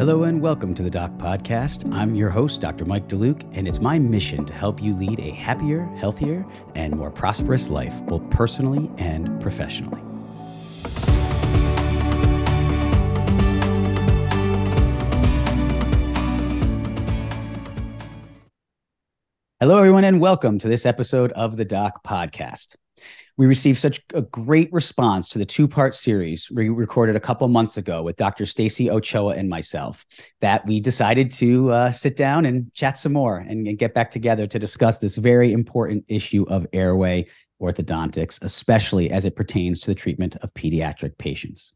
Hello and welcome to the Doc Podcast. I'm your host, Dr. Mike DeLuke, and it's my mission to help you lead a happier, healthier, and more prosperous life, both personally and professionally. Hello, everyone, and welcome to this episode of the Doc Podcast we received such a great response to the two part series we recorded a couple months ago with Dr. Stacy Ochoa and myself that we decided to uh, sit down and chat some more and, and get back together to discuss this very important issue of airway orthodontics, especially as it pertains to the treatment of pediatric patients.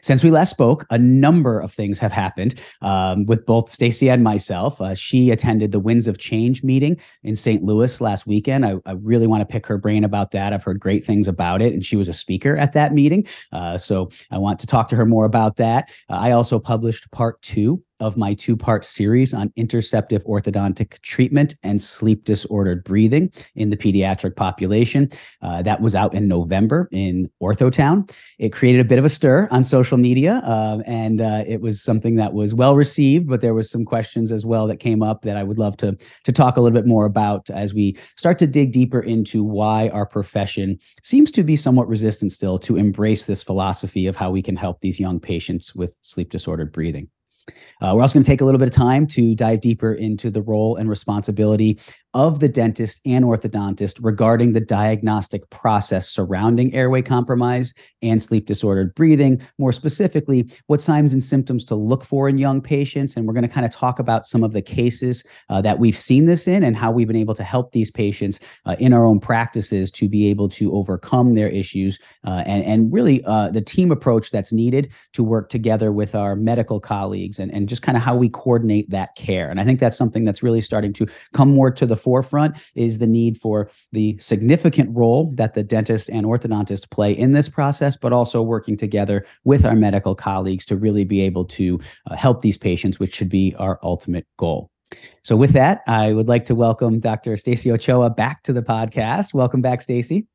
Since we last spoke, a number of things have happened um, with both Stacy and myself. Uh, she attended the Winds of Change meeting in St. Louis last weekend. I, I, really want to pick her brain about that. I've heard great things about it, and she was a speaker at that meeting. Uh, so I want to talk to her more about that. Uh, I also published part two of my two part series on interceptive orthodontic treatment and sleep disordered breathing in the pediatric population. Uh, that was out in November in Orthotown. It created a bit of a stir on social media, uh, and uh, it was something that was well received, but there was some questions as well that came up that I would love to, to talk a little bit more about as we start to dig deeper into why our profession seems to be somewhat resistant still to embrace this philosophy of how we can help these young patients with sleep disordered breathing. Uh, we're also going to take a little bit of time to dive deeper into the role and responsibility of the dentist and orthodontist regarding the diagnostic process surrounding airway compromise and sleep disordered breathing. More specifically, what signs and symptoms to look for in young patients. And we're going to kind of talk about some of the cases uh, that we've seen this in and how we've been able to help these patients uh, in our own practices to be able to overcome their issues uh, and, and really uh, the team approach that's needed to work together with our medical colleagues and, and just kind of how we coordinate that care. And I think that's something that's really starting to come more to the forefront is the need for the significant role that the dentist and orthodontist play in this process, but also working together with our medical colleagues to really be able to uh, help these patients, which should be our ultimate goal. So, with that, I would like to welcome Dr. Stacy Ochoa back to the podcast. Welcome back, Stacy.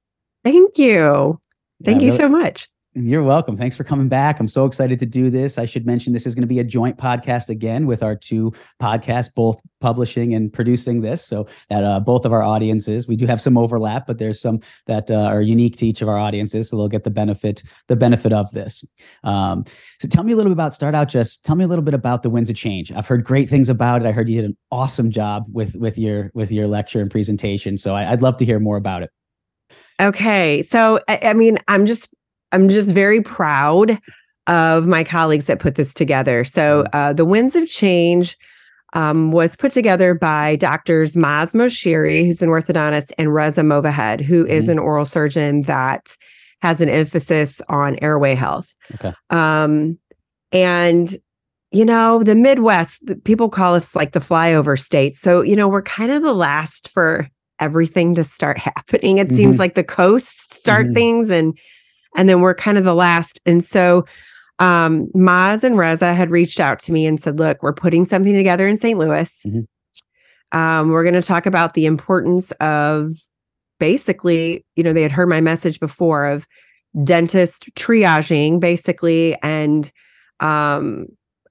Thank you. Thank yeah, you really, so much. You're welcome. Thanks for coming back. I'm so excited to do this. I should mention this is going to be a joint podcast again with our two podcasts, both publishing and producing this. So that uh, both of our audiences, we do have some overlap, but there's some that uh, are unique to each of our audiences, so they'll get the benefit the benefit of this. Um, so tell me a little bit about start out. Just tell me a little bit about the winds of change. I've heard great things about it. I heard you did an awesome job with with your with your lecture and presentation. So I, I'd love to hear more about it. Okay. So, I, I, mean, I'm just I'm just very proud of my colleagues that put this together. So, mm-hmm. uh, the Winds of Change um, was put together by doctors Maz Moshiri, who's an orthodontist, and Reza Movahed, who mm-hmm. is an oral surgeon that has an emphasis on airway health. Okay. Um, and you know, the Midwest, people call us like the flyover state. So, you know, we're kind of the last for everything to start happening. It mm-hmm. seems like the coasts start mm-hmm. things and and then we're kind of the last. And so um, Maz and Reza had reached out to me and said, look, we're putting something together in St. Louis. Mm-hmm. Um, we're going to talk about the importance of basically, you know, they had heard my message before of dentist triaging, basically, and um,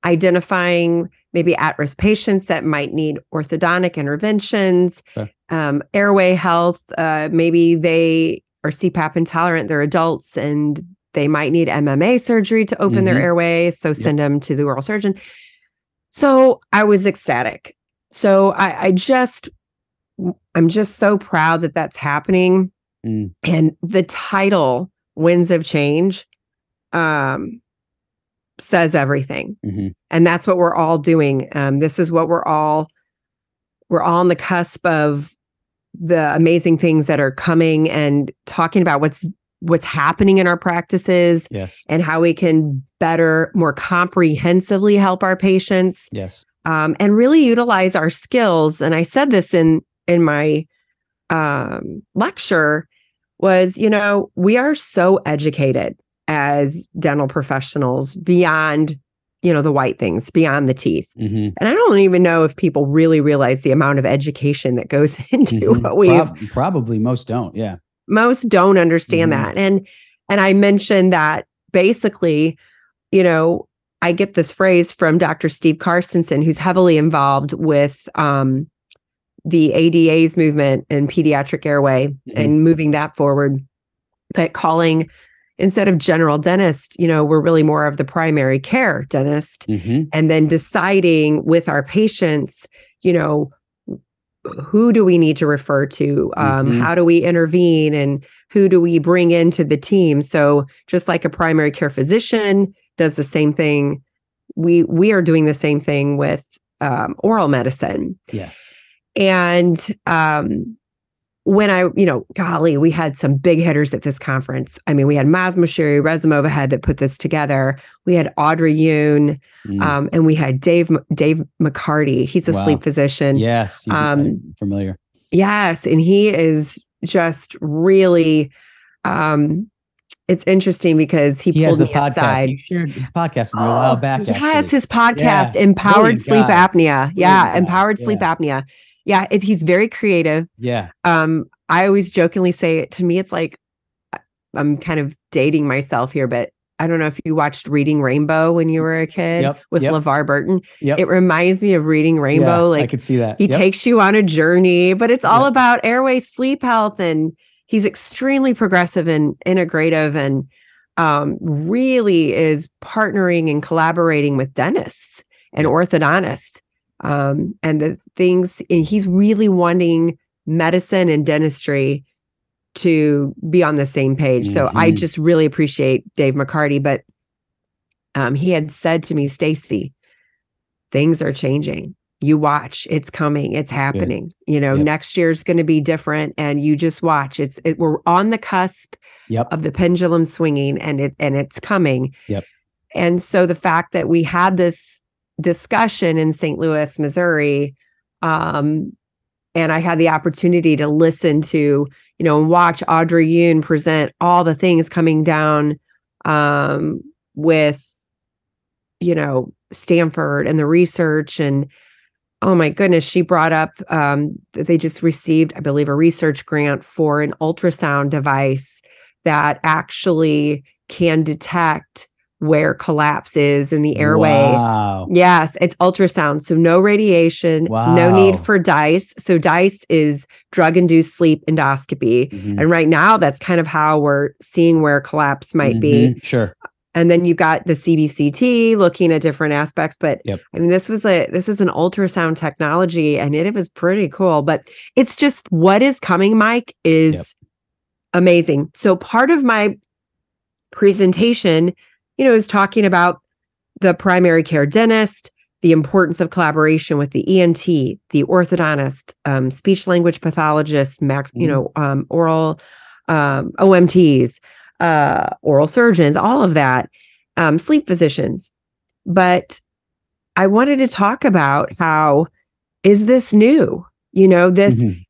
identifying maybe at risk patients that might need orthodontic interventions, okay. um, airway health. Uh, maybe they are CPAP intolerant, they're adults and they might need MMA surgery to open mm-hmm. their airways. So send yep. them to the oral surgeon. So I was ecstatic. So I, I just, I'm just so proud that that's happening. Mm. And the title, Winds of Change, um, says everything. Mm-hmm. And that's what we're all doing. Um, this is what we're all, we're all on the cusp of the amazing things that are coming and talking about what's what's happening in our practices yes. and how we can better more comprehensively help our patients yes. um, and really utilize our skills. And i said this in in my um, lecture was you know we are so educated as dental professionals beyond you know the white things beyond the teeth mm-hmm. and i don't even know if people really realize the amount of education that goes into mm-hmm. what we Pro- probably most don't yeah most don't understand mm-hmm. that and and i mentioned that basically you know I get this phrase from Dr. Steve Carstensen, who's heavily involved with um, the ADA's movement in pediatric airway mm-hmm. and moving that forward. But calling instead of general dentist, you know, we're really more of the primary care dentist. Mm-hmm. And then deciding with our patients, you know, who do we need to refer to? Um, mm-hmm. How do we intervene? And who do we bring into the team? So just like a primary care physician does the same thing, we we are doing the same thing with um, oral medicine. Yes. And um, when I, you know, golly, we had some big hitters at this conference. I mean, we had Maz Moshiri, Reza Movahed that put this together. We had Audrey Yoon, mm. um, and we had Dave Dave McCarty. He's a wow. sleep physician. Yes, um, familiar. Yes, and he is just really. Um, it's interesting because he, he pulled me podcast. aside. You shared his podcast a while back. Yes, actually. his podcast, yeah. Empowered Sleep Apnea. Yeah, Empowered Sleep Apnea yeah, it, he's very creative. Yeah. Um, I always jokingly say it to me, it's like I'm kind of dating myself here, but I don't know if you watched Reading Rainbow when you were a kid yep, with yep. LeVar Burton. Yep. It reminds me of Reading Rainbow. Yeah, like I could see that. He yep. takes you on a journey, but it's all about airway sleep health. And he's extremely progressive and integrative and um, really is partnering and collaborating with dentists and orthodontists um, and the things and he's really wanting medicine and dentistry to be on the same page. Mm-hmm. So I mm-hmm. just really appreciate Dave McCarty, but um, he had said to me, Stacy, things are changing. You watch, it's coming, it's happening. Good. You know, yep. next year's going to be different, and you just watch. It's it, we're on the cusp yep. of the pendulum swinging, and it and it's coming. Yep. And so the fact that we had this discussion in St. Louis, Missouri. Um, and I had the opportunity to listen to, you know, watch Audrey Yoon present all the things coming down um, with, you know, Stanford and the research. And oh my goodness, she brought up um, that they just received, I believe, a research grant for an ultrasound device that actually can detect where collapse is in the airway. Wow. Yes, it's ultrasound. So no radiation, wow. no need for DISE. So DISE is drug induced sleep endoscopy. Mm-hmm. And right now, that's kind of how we're seeing where collapse might mm-hmm. be. Sure. And then you've got the CBCT looking at different aspects. But yep. I mean, this was a this is an ultrasound technology and it, it was pretty cool. But it's just what is coming, Mike, is yep. amazing. So part of my presentation you know, is talking about the primary care dentist, the importance of collaboration with the ENT, the orthodontist, um, speech language pathologist, max, mm-hmm. you know, um, oral um, OMTs, uh, oral surgeons, all of that, um, sleep physicians. But I wanted to talk about how is this new? You know, this mm-hmm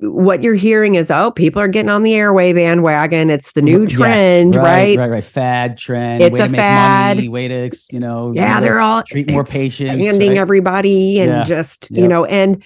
what you're hearing is, oh, people are getting on the airway bandwagon. It's the new trend, yes, right, right? Right, right. Fad trend. It's way a to fad. Money, way to, you know, yeah, they're all treat more patients, ending right? everybody, and yeah. just yep. you know, and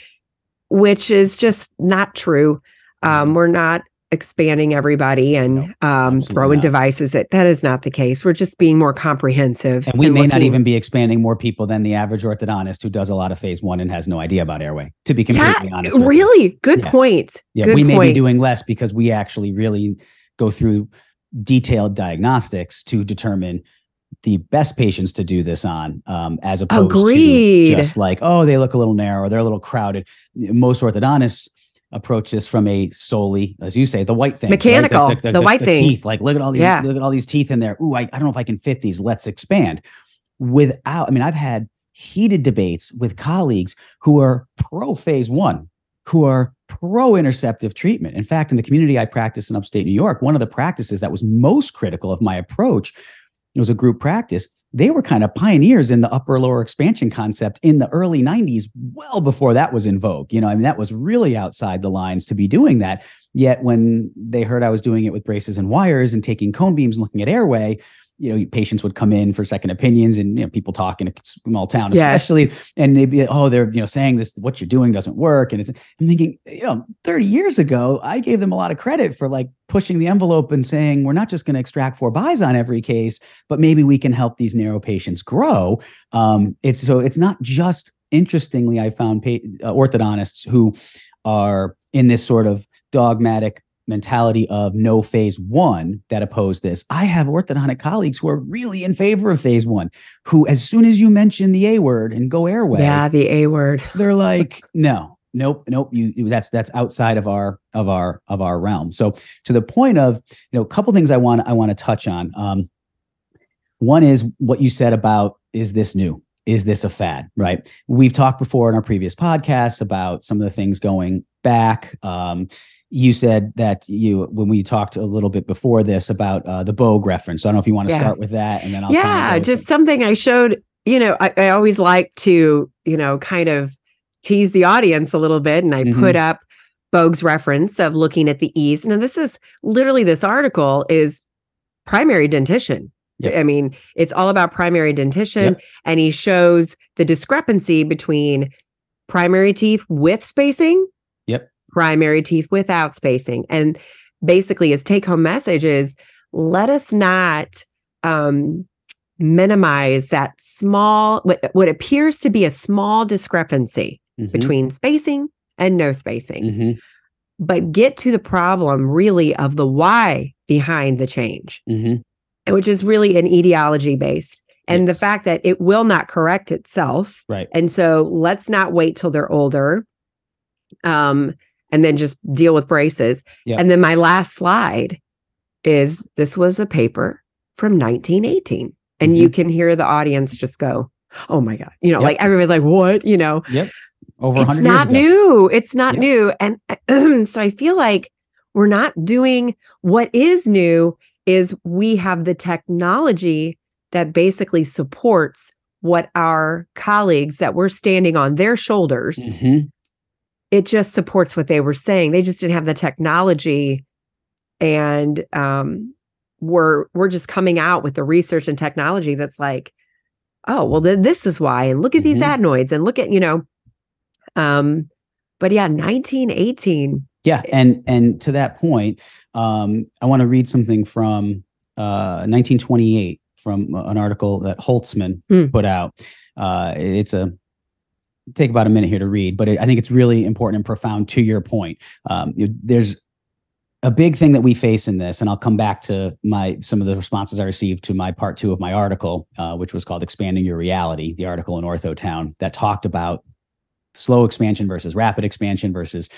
which is just not true. Um, we're not expanding everybody and no, um, throwing not. devices at that is not the case. We're just being more comprehensive and we and may looking, not even be expanding more people than the average orthodontist who does a lot of phase one and has no idea about airway to be completely yeah, honest really? Good yeah. point. Yeah good we may be doing less because we actually really go through detailed diagnostics to determine the best patients to do this on um, as opposed Agreed. to just like oh they look a little narrow they're a little crowded. Most orthodontists approach this from a solely, as you say, the white thing, mechanical, right? the, the, the, the, white things. Teeth. Like, look at all these, yeah. look at all these teeth in there. Ooh, I, I don't know if I can fit these. Let's expand. Without, I mean, I've had heated debates with colleagues who are pro phase one, who are pro interceptive treatment. In fact, in the community I practice in upstate New York, one of the practices that was most critical of my approach it was a group practice they were kind of pioneers in the upper lower expansion concept in the early 90s well before that was in vogue you know i mean that was really outside the lines to be doing that. Yet when they heard i was doing it with braces and wires and taking cone beams and looking at airway you know patients would come in for second opinions and you know people talk in a small town Yes. especially and they'd be oh they're you know saying this what you're doing doesn't work and it's i'm thinking you know 30 years ago i gave them a lot of credit for like pushing the envelope and saying we're not just going to extract four bis on every case but maybe we can help these narrow patients grow um it's so it's not just interestingly i found pa- uh, orthodontists who are in this sort of dogmatic mentality of no phase one that oppose this. I have orthodontic colleagues who are really in favor of phase one, who, as soon as you mention the A word and go airway, Yeah, the A word. they're like, no, nope, nope. You, you that's that's outside of our of our of our realm. So to the point of, you know, a couple things I want I want to touch on. Um, one is what you said about is this new? Is this a fad? Right. We've talked before in our previous podcasts about some of the things going back. Um, you said that you when we talked a little bit before this about uh, the Bogue reference. So I don't know if you want to Yeah. start with that, and then I'll yeah, just something I showed. You know, I, I always like to, you know, kind of tease the audience a little bit, and I Mhm. put up Bogue's reference of looking at the E's. Now, this is literally this article is primary dentition. Yep. I mean, it's all about primary dentition, Yep. and he shows the discrepancy between primary teeth with spacing. Primary teeth without spacing, and basically his take-home message is: let us not um, minimize that small what, what appears to be a small discrepancy Mhm. between spacing and no spacing Mhm. but get to the problem really of the why behind the change Mhm. which is really an etiology based and the fact that it will not correct itself Right. and so let's not wait till they're older um and then just deal with braces Yep. and then my last slide is this was a paper from 1918 and you can hear the audience just go oh my god you know Mm-hmm. Yep. like everybody's like what you know Over it's not new it's not Yep. new and so i feel like we're not doing what is new is we have the technology that basically supports what our colleagues that we're standing on their shoulders Mhm. It just supports what they were saying they just didn't have the technology and um we're we're just coming out with the research and technology that's like oh well then this is why and look at these Mhm. adenoids and look at you know um but yeah 1918 Yeah, and and to that point, um, I want to read something from uh, 1928 from an article that Holtzman Hmm. put out. Uh, it's a take about a minute here to read, but I think it's really important and profound to your point. Um, there's a big thing that we face in this, and I'll come back to my some of the responses I received to my part two of my article, uh, which was called "Expanding Your Reality," the article in OrthoTown that talked about slow expansion versus rapid expansion versus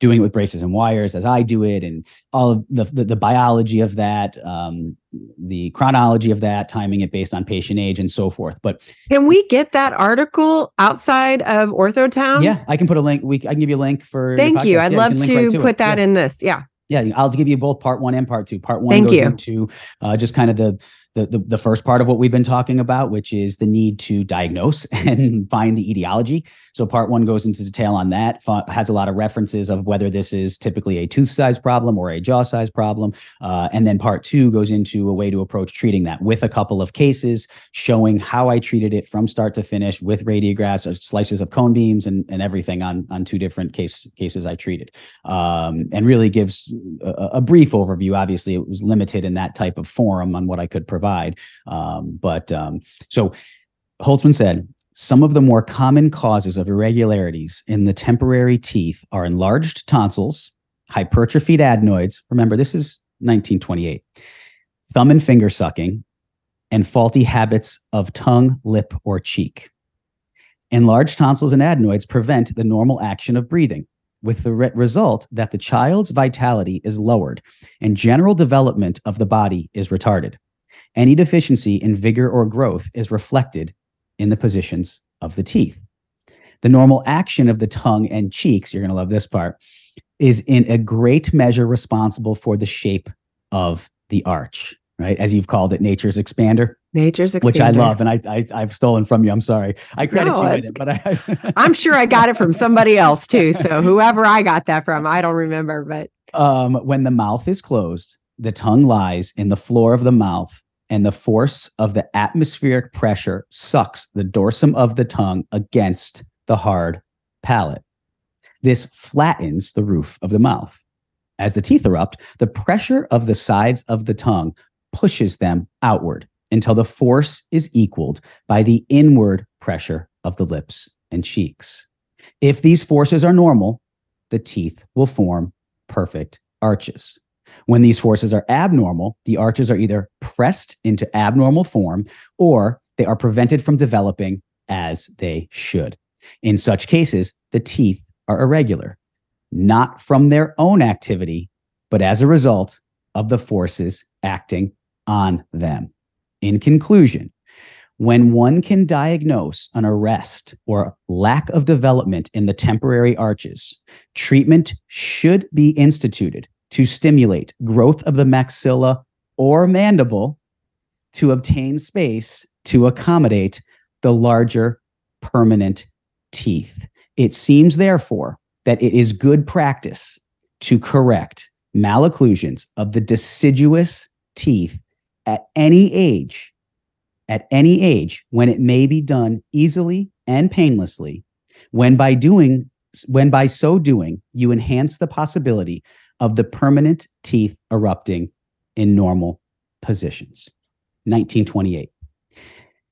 doing it with braces and wires as I do it, and all of the the, the biology of that, um, the chronology of that, timing it based on patient age and so forth. But can we get that article outside of orthotown yeah, I can put a link. We I can give you a link for. thank you i'd Yeah, love link to right it. put that Yeah. in this yeah Yeah, I'll give you both part one and part two. Part one Thank goes you. into uh, just kind of the, the the the first part of what we've been talking about, which is the need to diagnose and find the etiology. So part one goes into detail on that. Has a lot of references of whether this is typically a tooth size problem or a jaw size problem, uh, and then part two goes into a way to approach treating that with a couple of cases, showing how I treated it from start to finish with radiographs, uh, slices of cone beams, and and everything on on two different case cases I treated um, and really gives a, a brief overview. Obviously, it was limited in that type of forum on what I could provide. Um, but um, so Holtzman said some of the more common causes of irregularities in the temporary teeth are enlarged tonsils, hypertrophied adenoids. Remember, this is 1928, thumb and finger sucking, and faulty habits of tongue, lip, or cheek. Enlarged tonsils and adenoids prevent the normal action of breathing with the re- result that the child's vitality is lowered and general development of the body is retarded. Any deficiency in vigor or growth is reflected in the positions of the teeth. The normal action of the tongue and cheeks, you're going to love this part, is in a great measure responsible for the shape of the arch, right? As you've called it, nature's expander, nature's expander. which I love. And I, I, I've stolen from you. I'm sorry. I credit No, you with it, but I, i'm sure i got it from somebody else too so whoever i got that from i don't remember but um, when the mouth is closed, the tongue lies in the floor of the mouth and the force of the atmospheric pressure sucks the dorsum of the tongue against the hard palate. This flattens the roof of the mouth. As the teeth erupt, the pressure of the sides of the tongue pushes them outward until the force is equaled by the inward pressure of the lips and cheeks. If these forces are normal, the teeth will form perfect arches. When these forces are abnormal, the arches are either pressed into abnormal form or they are prevented from developing as they should. In such cases, the teeth are irregular, not from their own activity, but as a result of the forces acting on them. In conclusion, when one can diagnose an arrest or lack of development in the temporary arches, treatment should be instituted to stimulate growth of the maxilla or mandible to obtain space to accommodate the larger permanent teeth. It seems, therefore, that it is good practice to correct malocclusions of the deciduous teeth at any age, at any age, when it may be done easily and painlessly, when by doing, when by so doing, you enhance the possibility of the permanent teeth erupting in normal positions. 1928.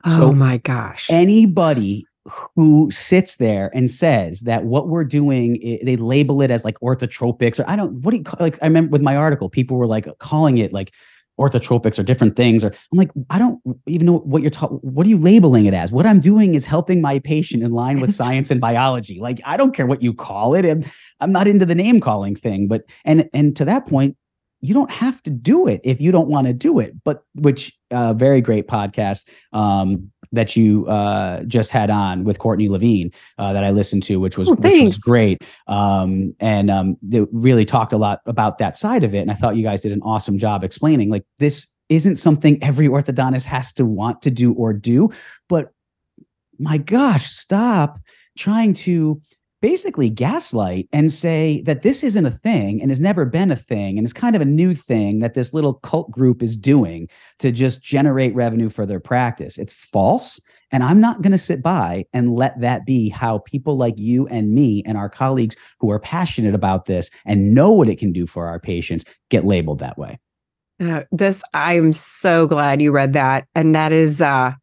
Oh so my gosh. Anybody who sits there and says that what we're doing, they label it as like orthotropics, or I don't, what do you call like? I remember with my article, people were like calling it like orthotropics or different things or i'm like i don't even know what you're talking what are you labeling it as? What i'm doing is helping my patient in line with science and biology. Like i don't care what you call it I'm, I'm not into the name calling thing but and and to that point you don't have to do it if you don't want to do it but which uh very great podcast um that you uh, just had on with Courtney Levine uh, that I listened to, which was oh, which was great, um, and um, they really talked a lot about that side of it. And I thought you guys did an awesome job explaining like this isn't something every orthodontist has to want to do or do, but my gosh, stop trying to basically gaslight and say that this isn't a thing and has never been a thing and it's kind of a new thing that this little cult group is doing to just generate revenue for their practice. It's false. And I'm not going to sit by and let that be how people like you and me and our colleagues who are passionate about this and know what it can do for our patients get labeled that way. Uh, this, I'm so glad you read that. And that is, uh,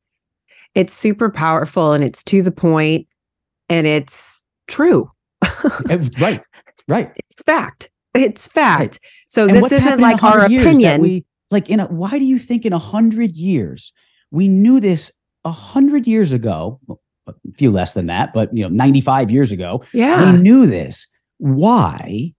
it's super powerful and it's to the point and it's true. Eh, right. Right. It's fact. It's fact. Right. So and this isn't like our opinion. We, like in a why do you think in a hundred years we knew this a hundred years ago, a few less than that, but you know, 95 years ago, yeah, we knew this. Why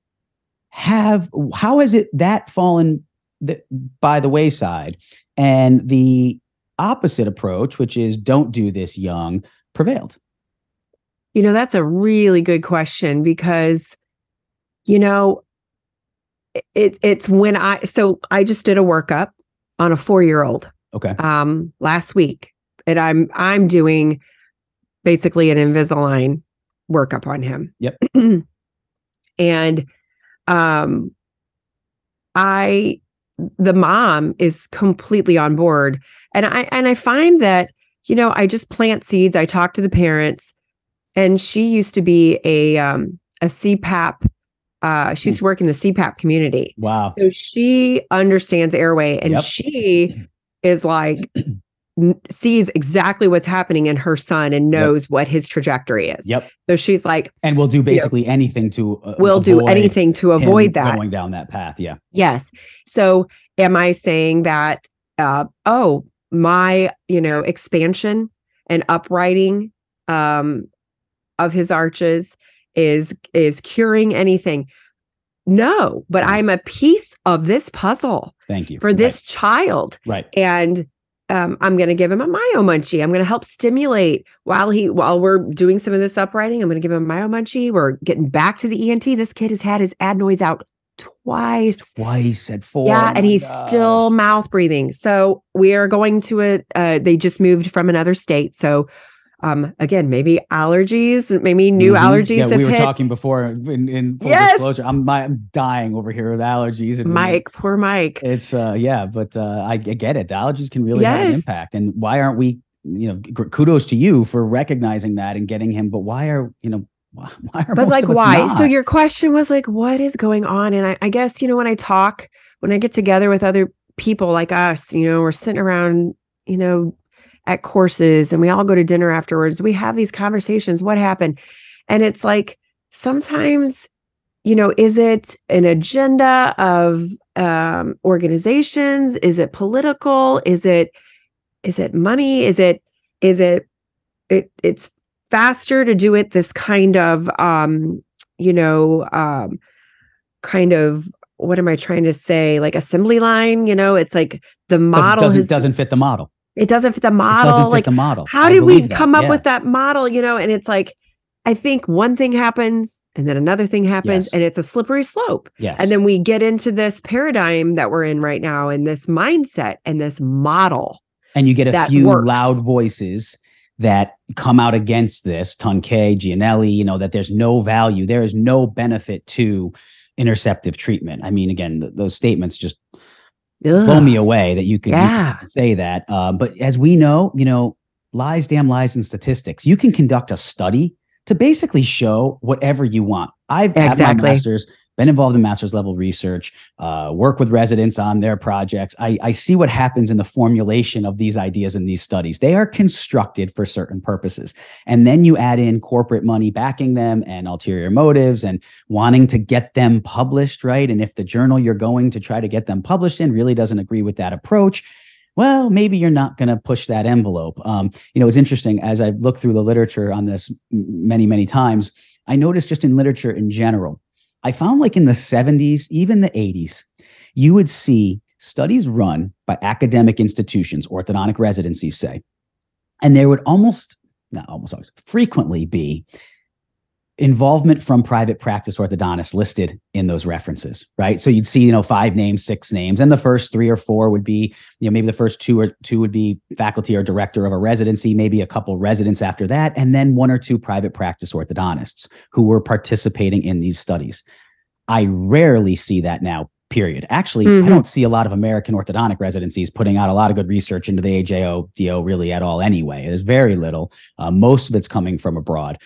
have how has it that fallen the, by the wayside and the opposite approach, which is don't do this young, prevailed? You know, that's a really good question because, you know, it it's when I so I just did a workup on a four year old. Okay. Um, last week, and I'm I'm doing basically an Invisalign workup on him. Yep. and um, I the mom is completely on board, and I and I find that you know I just plant seeds. I talk to the parents and she used to be a um, a CPAP. Uh, she's mm. working the CPAP community. Wow! So she understands airway, and yep. she is like sees exactly what's happening in her son and knows yep. what his trajectory is. Yep. So she's like, and we'll do basically you know, anything to. Uh, we'll do anything to avoid that going down that path. Yeah. Yes. So am I saying that? Uh, oh, my you know expansion and uprighting um, of his arches is is curing anything. No but i'm a piece of this puzzle thank you. for this right. child. Right. And um, i'm going to give him a Myo Munchee i'm going to help stimulate while he while we're doing some of this uprighting i'm going to give him a Myo Munchee we're getting back to the ent this kid has had his adenoids out twice. Twice at four. Yeah oh and he's still mouth breathing. So we are going to a uh, they just moved from another state. So um, again, maybe allergies, maybe new mm-hmm. allergies. Yeah, we were hit. talking before in, in full yes! disclosure. I'm I'm dying over here with allergies. And Mike, poor Mike. It's uh yeah, but uh, I, I get it. The allergies can really yes. have an impact. And why aren't we? You know, kudos to you for recognizing that and getting him. But why are you know? Why are but like why? Not? So your question was like, what is going on? And I, I guess you know when I talk, when I get together with other people like us, you know, we're sitting around, you know, at courses and we all go to dinner afterwards. We have these conversations. What happened? And it's like sometimes, you know, is it an agenda of um, organizations? Is it political? Is it is it money? Is it is it it it's faster to do it this kind of um, you know, um, kind of what am I trying to say? Like assembly line, you know, it's like the model doesn't, doesn't, doesn't fit the model. It doesn't fit the model. doesn't fit like the model. How did we come up yeah. with that model? You know, and it's like, I think one thing happens and then another thing happens yes. and it's a slippery slope. Yes. And then we get into this paradigm that we're in right now and this mindset and this model. And you get a few works. loud voices that come out against this, Tunkay, Gianelly, you know, that there's no value, there is no benefit to interceptive treatment. I mean, again, th- those statements just Ugh. blow me away that you could, yeah. say that. Uh, but as we know, you know, lies, damn lies, and statistics. You can conduct a study to basically show whatever you want. I've exactly. had my master's been involved in master's level research, uh, work with residents on their projects. I, I see what happens in the formulation of these ideas in these studies. They are constructed for certain purposes. And then you add in corporate money backing them and ulterior motives and wanting to get them published, right? And if the journal you're going to try to get them published in really doesn't agree with that approach, well, maybe you're not going to push that envelope. Um, you know, it's interesting as I've looked through the literature on this many, many times. I noticed just in literature in general, I found like in the 70s, even the 80s, you would see studies run by academic institutions, orthodontic residencies, say, and there would almost, not almost always, frequently be involvement from private practice orthodontists listed in those references, right? So you'd see, you know, five names, six names, and the first three or four would be, you know, maybe the first two or two would be faculty or director of a residency, maybe a couple residents after that, and then one or two private practice orthodontists who were participating in these studies. I rarely see that now period. Actually, mm-hmm. I don't see a lot of American orthodontic residencies putting out a lot of good research into the AJO DO really at all anyway. There's very little. Uh, most of it's coming from abroad.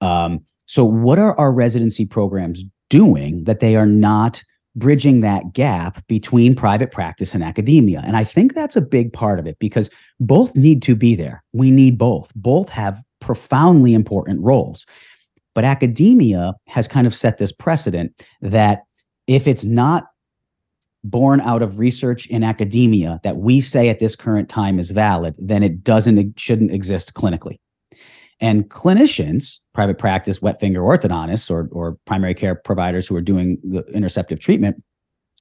Um, so, what are our residency programs doing that they are not bridging that gap between private practice and academia? And I think that's a big part of it because both need to be there. We need both, both have profoundly important roles. But academia has kind of set this precedent that if it's not born out of research in academia that we say at this current time is valid, then it doesn't, it shouldn't exist clinically. And clinicians, private practice, wet finger orthodontists, or, or primary care providers who are doing the interceptive treatment,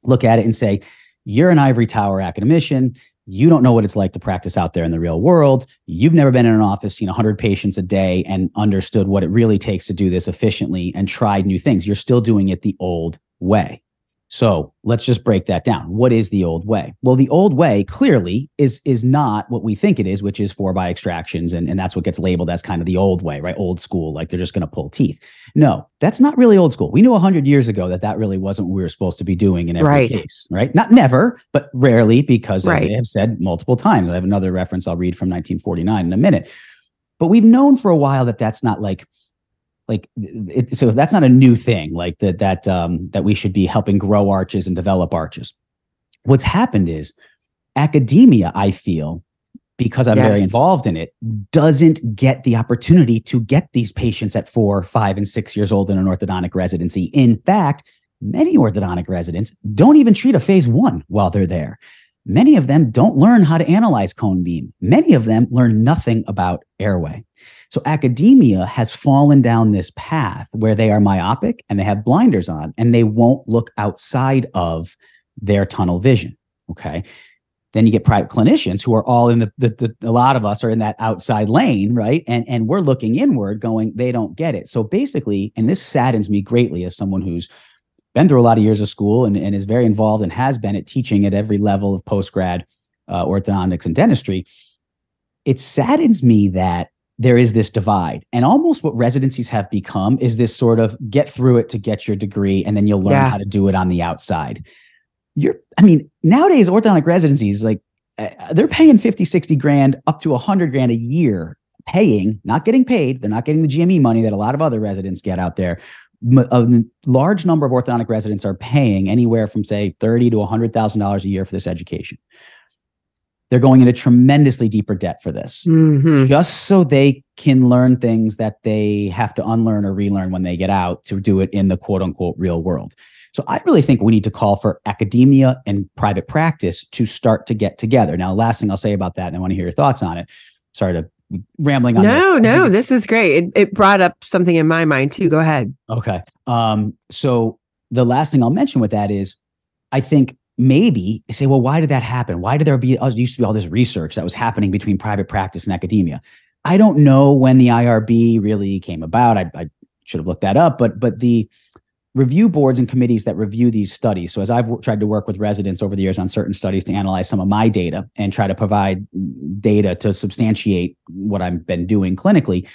look at it and say, You're an ivory tower academician. You don't know what it's like to practice out there in the real world. You've never been in an office, seen 100 patients a day, and understood what it really takes to do this efficiently and tried new things. You're still doing it the old way. So let's just break that down. What is the old way? Well, the old way clearly is is not what we think it is, which is four by extractions, and, and that's what gets labeled as kind of the old way, right? Old school, like they're just going to pull teeth. No, that's not really old school. We knew hundred years ago that that really wasn't what we were supposed to be doing in every right. case, right? Not never, but rarely, because as right. they have said multiple times. I have another reference I'll read from 1949 in a minute. But we've known for a while that that's not like like it, so that's not a new thing like that that um that we should be helping grow arches and develop arches. What's happened is academia i feel because i'm yes. very involved in it doesn't get the opportunity to get these patients at four five and six years old in an orthodontic residency. In fact many orthodontic residents don't even treat a phase one while they're there. Many of them don't learn how to analyze cone beam. Many of them learn nothing about airway so academia has fallen down this path where they are myopic and they have blinders on and they won't look outside of their tunnel vision. Okay. Then you get private clinicians who are all in the, the, the, a lot of us are in that outside lane, right? And and we're looking inward, going, they don't get it. So basically, and this saddens me greatly as someone who's been through a lot of years of school and, and is very involved and has been at teaching at every level of post grad uh, orthodontics and dentistry. It saddens me that there is this divide. And almost what residencies have become is this sort of get through it to get your degree, and then you'll learn Yeah. how to do it on the outside. You're, I mean, nowadays, orthodontic residencies, like uh, they're paying 50, 60 grand up to 100 grand a year, paying, not getting paid. They're not getting the GME money that a lot of other residents get out there. A large number of orthodontic residents are paying anywhere from, say, 30 to $100,000 a year for this education. They're going into tremendously deeper debt for this Mhm. just so they can learn things that they have to unlearn or relearn when they get out to do it in the quote unquote real world. So I really think we need to call for academia and private practice to start to get together. Now, last thing I'll say about that, and I want to hear your thoughts on it. Sorry to rambling on. No, think no, this is great. It, it brought up something in my mind too. Go ahead. Okay. Um, so the last thing I'll mention with that is I think maybe say, well, why did that happen? Why did there be oh, there used to be all this research that was happening between private practice and academia? I don't know when the IRB really came about. I, I should have looked that up, but but the review boards and committees that review these studies. So as I've w- tried to work with residents over the years on certain studies to analyze some of my data and try to provide data to substantiate what I've been doing clinically,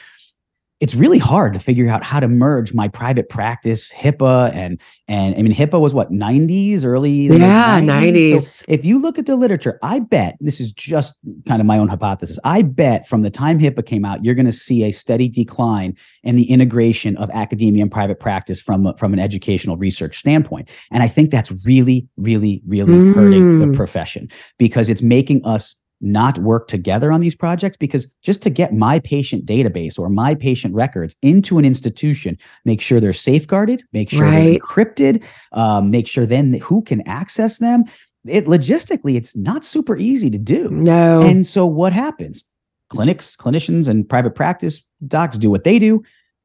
it's really hard to figure out how to merge my private practice, HIPAA, and and I mean HIPAA was what 90s, early Yeah, mid-90s? 90s. So if you look at the literature, I bet this is just kind of my own hypothesis. I bet from the time HIPAA came out, you're going to see a steady decline in the integration of academia and private practice from from an educational research standpoint. And I think that's really, really, really hurting the Mm. profession because it's making us not work together on these projects? Because just to get my patient database or my patient records into an institution make sure they're safeguarded make sure they're encrypted um, make sure then who can access them it logistically it's not super easy to do. No. and so what happens? Clinics clinicians and private practice docs do what they do.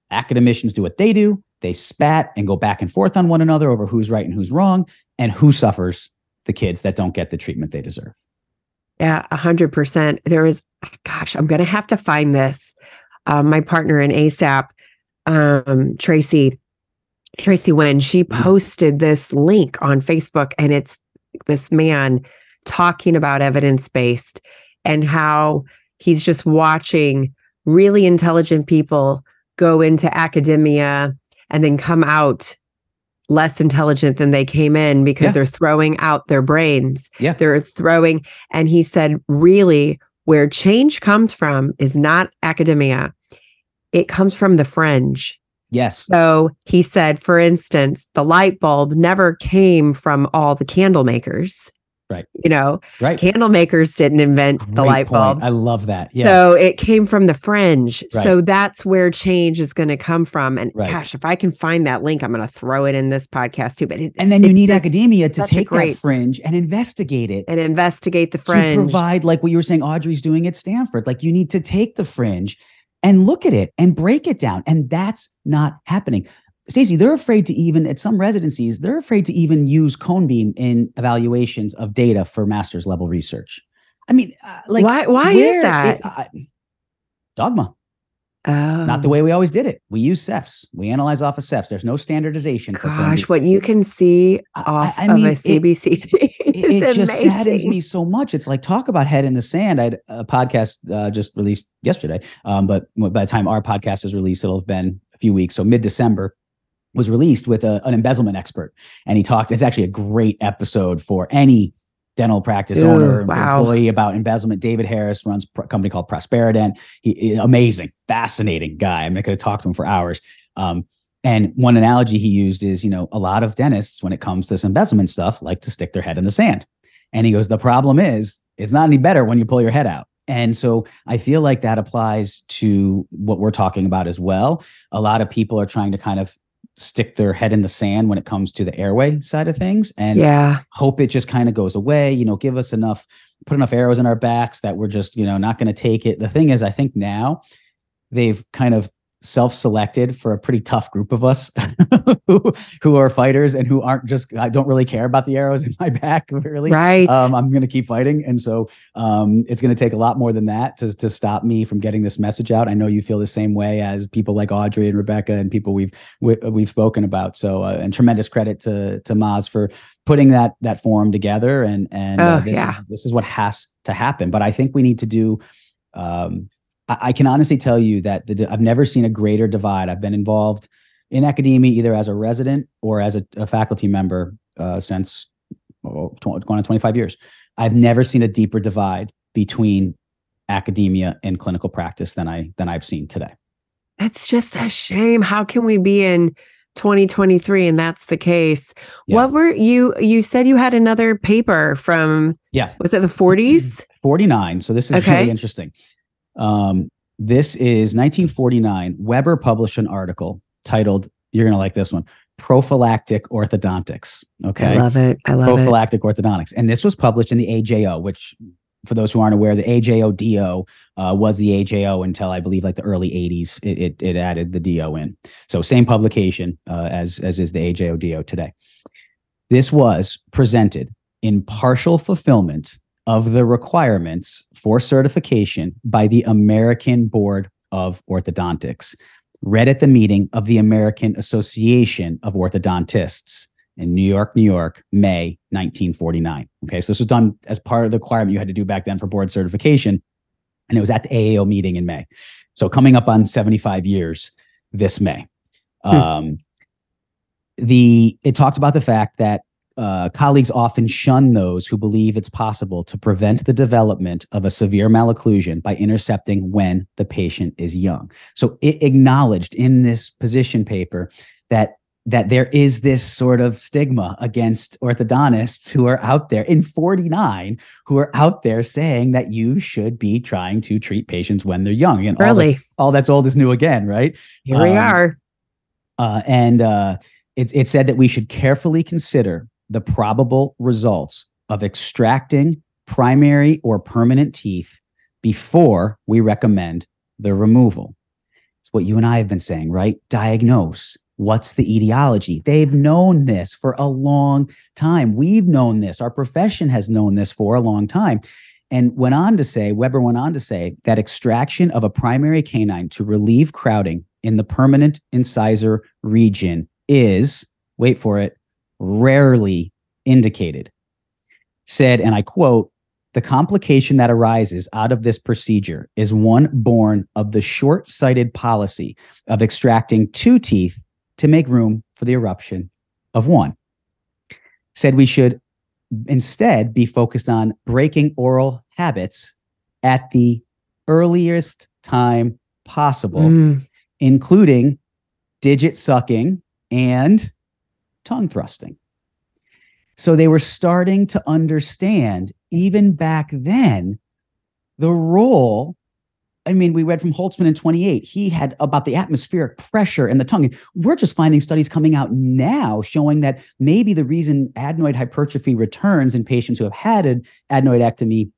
Academicians do what they do. They spat and go back and forth on one another over who's right and who's wrong and who suffers the kids that don't get the treatment they deserve Yeah, a hundred percent. There is, gosh, I'm gonna have to find this. Um, my partner in ASAP, um, Tracy, Tracy Wen, she Mm-hmm. posted this link on Facebook, and it's this man talking about evidence based and how he's just watching really intelligent people go into academia and then come out less intelligent than they came in because Yeah. they're throwing out their brains. Yeah. They're throwing, and he said, really, where change comes from is not academia, it comes from the fringe. yes So he said, for instance, the light bulb never came from all the candle makers. Right. You know, right candle makers didn't invent the Great light point. bulb. i love that yeah So it came from the fringe. Right. So that's where change is going to come from. And Right. gosh, if I can find that link, I'm going to throw it in this podcast too. But it, and then you need this- academia to take great- that fringe and investigate it and investigate the to fringe. provide like what you were saying audrey's doing at stanford like you need to take the fringe and look at it and break it down and that's not happening Stacey, they're afraid to even at some residencies, they're afraid to even use cone beam in evaluations of data for master's level research. I mean, uh, like why? Why is that? it- I- dogma. oh, Not the way we always did it. We use cephs. We analyze off of cephs. There's no standardization Gosh, what you can see off I mean, of a CBCT it, it just saddens me so much. It's like talk about head in the sand. I had a podcast uh, just released yesterday, um, but by the time our podcast is released, it'll have been a few weeks. So mid December was released with a, an embezzlement expert, and he talked. It's actually a great episode for any dental practice Ooh, owner wow. employee about embezzlement. David Harris runs a company called Prosperident. He, he- amazing, fascinating guy. I mean, I could have talked to him for hours. Um, and one analogy he used is, you know, a lot of dentists, when it comes to this embezzlement stuff, like to stick their head in the sand. And he goes, the problem is, it's not any better when you pull your head out. And so I feel like that applies to what we're talking about as well. A lot of people are trying to kind of stick their head in the sand when it comes to the airway side of things and yeah, hope it just kind of goes away, you know, give us enough, put enough arrows in our backs that we're just, you know, not going to take it. The thing is, I think now they've kind of self-selected for a pretty tough group of us who, who are fighters and who aren't just I don't really care about the arrows in my back really. right. Um, I'm going to keep fighting, and so um, it's going to take a lot more than that to to stop me from getting this message out. I know you feel the same way as people like Audrey and Rebecca and people we've we, we've spoken about. So, uh, and tremendous credit to to Maz for putting that that forum together. And and uh, Oh, this, yeah. is, this is what has to happen. But I think we need to do. Um, I, I can honestly tell you that the, I've never seen a greater divide. I've been involved in academia either as a resident or as a, a faculty member uh, since oh, going on 25 years. I've never seen a deeper divide between academia and clinical practice than I than I've seen today. It's just a shame. How can we be in 2023 and that's the case? Yeah. What were you you said you had another paper from Yeah. Was it the 40s? 49. So this is okay. really interesting. Um, this is 1949. Weber published an article titled, you're going to like this one, Prophylactic Orthodontics. Okay. I love it. I love Prophylactic it. Orthodontics. And this was published in the AJO, which for those who aren't aware, the AJO DO uh, was the AJO until I believe like the early 80s. It, it, it added the DO in. So same publication uh, as, as is the AJO DO today. This was presented in partial fulfillment of the requirements for certification by the American Board of Orthodontics, read at the meeting of the American Association of Orthodontists in New York, New York, May 1949. Okay, so this was done as part of the requirement you had to do back then for board certification. And it was at the AAO meeting in May. So coming up on 75 years this May. Hmm. Um, the it talked about the fact that uh, colleagues often shun those who believe it's possible to prevent the development of a severe malocclusion by intercepting when the patient is young. So it acknowledged in this position paper that that there is this sort of stigma against orthodontists who are out there in 49 who are out there saying that you should be trying to treat patients when they're young and really? all, that's, all that's old is new again right here um, we are uh, and uh, it, it said that we should carefully consider the probable results of extracting primary or permanent teeth before we recommend the removal. It's what you and I have been saying, right? Diagnose. What's the etiology? They've known this for a long time. We've known this. Our profession has known this for a long time. And went on to say, Weber went on to say that extraction of a primary canine to relieve crowding in the permanent incisor region is, wait for it, rarely indicated, said, and I quote, the complication that arises out of this procedure is one born of the short sighted policy of extracting two teeth to make room for the eruption of one. Said we should instead be focused on breaking oral habits at the earliest time possible, mm. including digit sucking and tongue thrusting. So they were starting to understand, even back then, the role. I mean, we read from Holtzman in 28. He had about the atmospheric pressure in the tongue. We're just finding studies coming out now showing that maybe the reason adenoid hypertrophy returns in patients who have had an adenoidectomy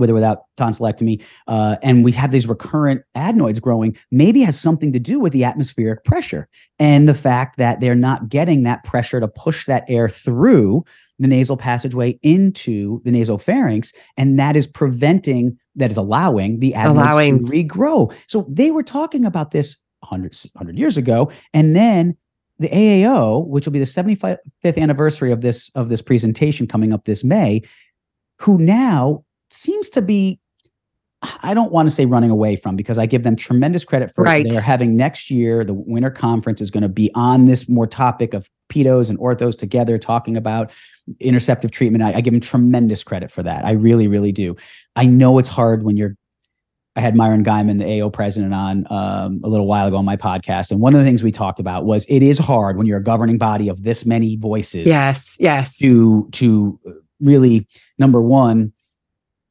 with or without tonsillectomy, uh, and we have these recurrent adenoids growing, maybe has something to do with the atmospheric pressure and the fact that they're not getting that pressure to push that air through the nasal passageway into the nasopharynx, and that is preventing, that is allowing the adenoids allowing. to regrow. So they were talking about this 100, 100 years ago, and then the AAO, which will be the 75th anniversary of this of this presentation coming up this May, who now seems to be I don't want to say running away from because I give them tremendous credit for right. they are having next year. The winter conference is going to be on this more topic of pedos and orthos together talking about interceptive treatment. I, I, give them tremendous credit for that. I really, really do. I know it's hard when you're. I had Myron Guyman, the AO president, on um, a little while ago on my podcast, and one of the things we talked about was it is hard when you're a governing body of this many voices. Yes, yes. To to really number one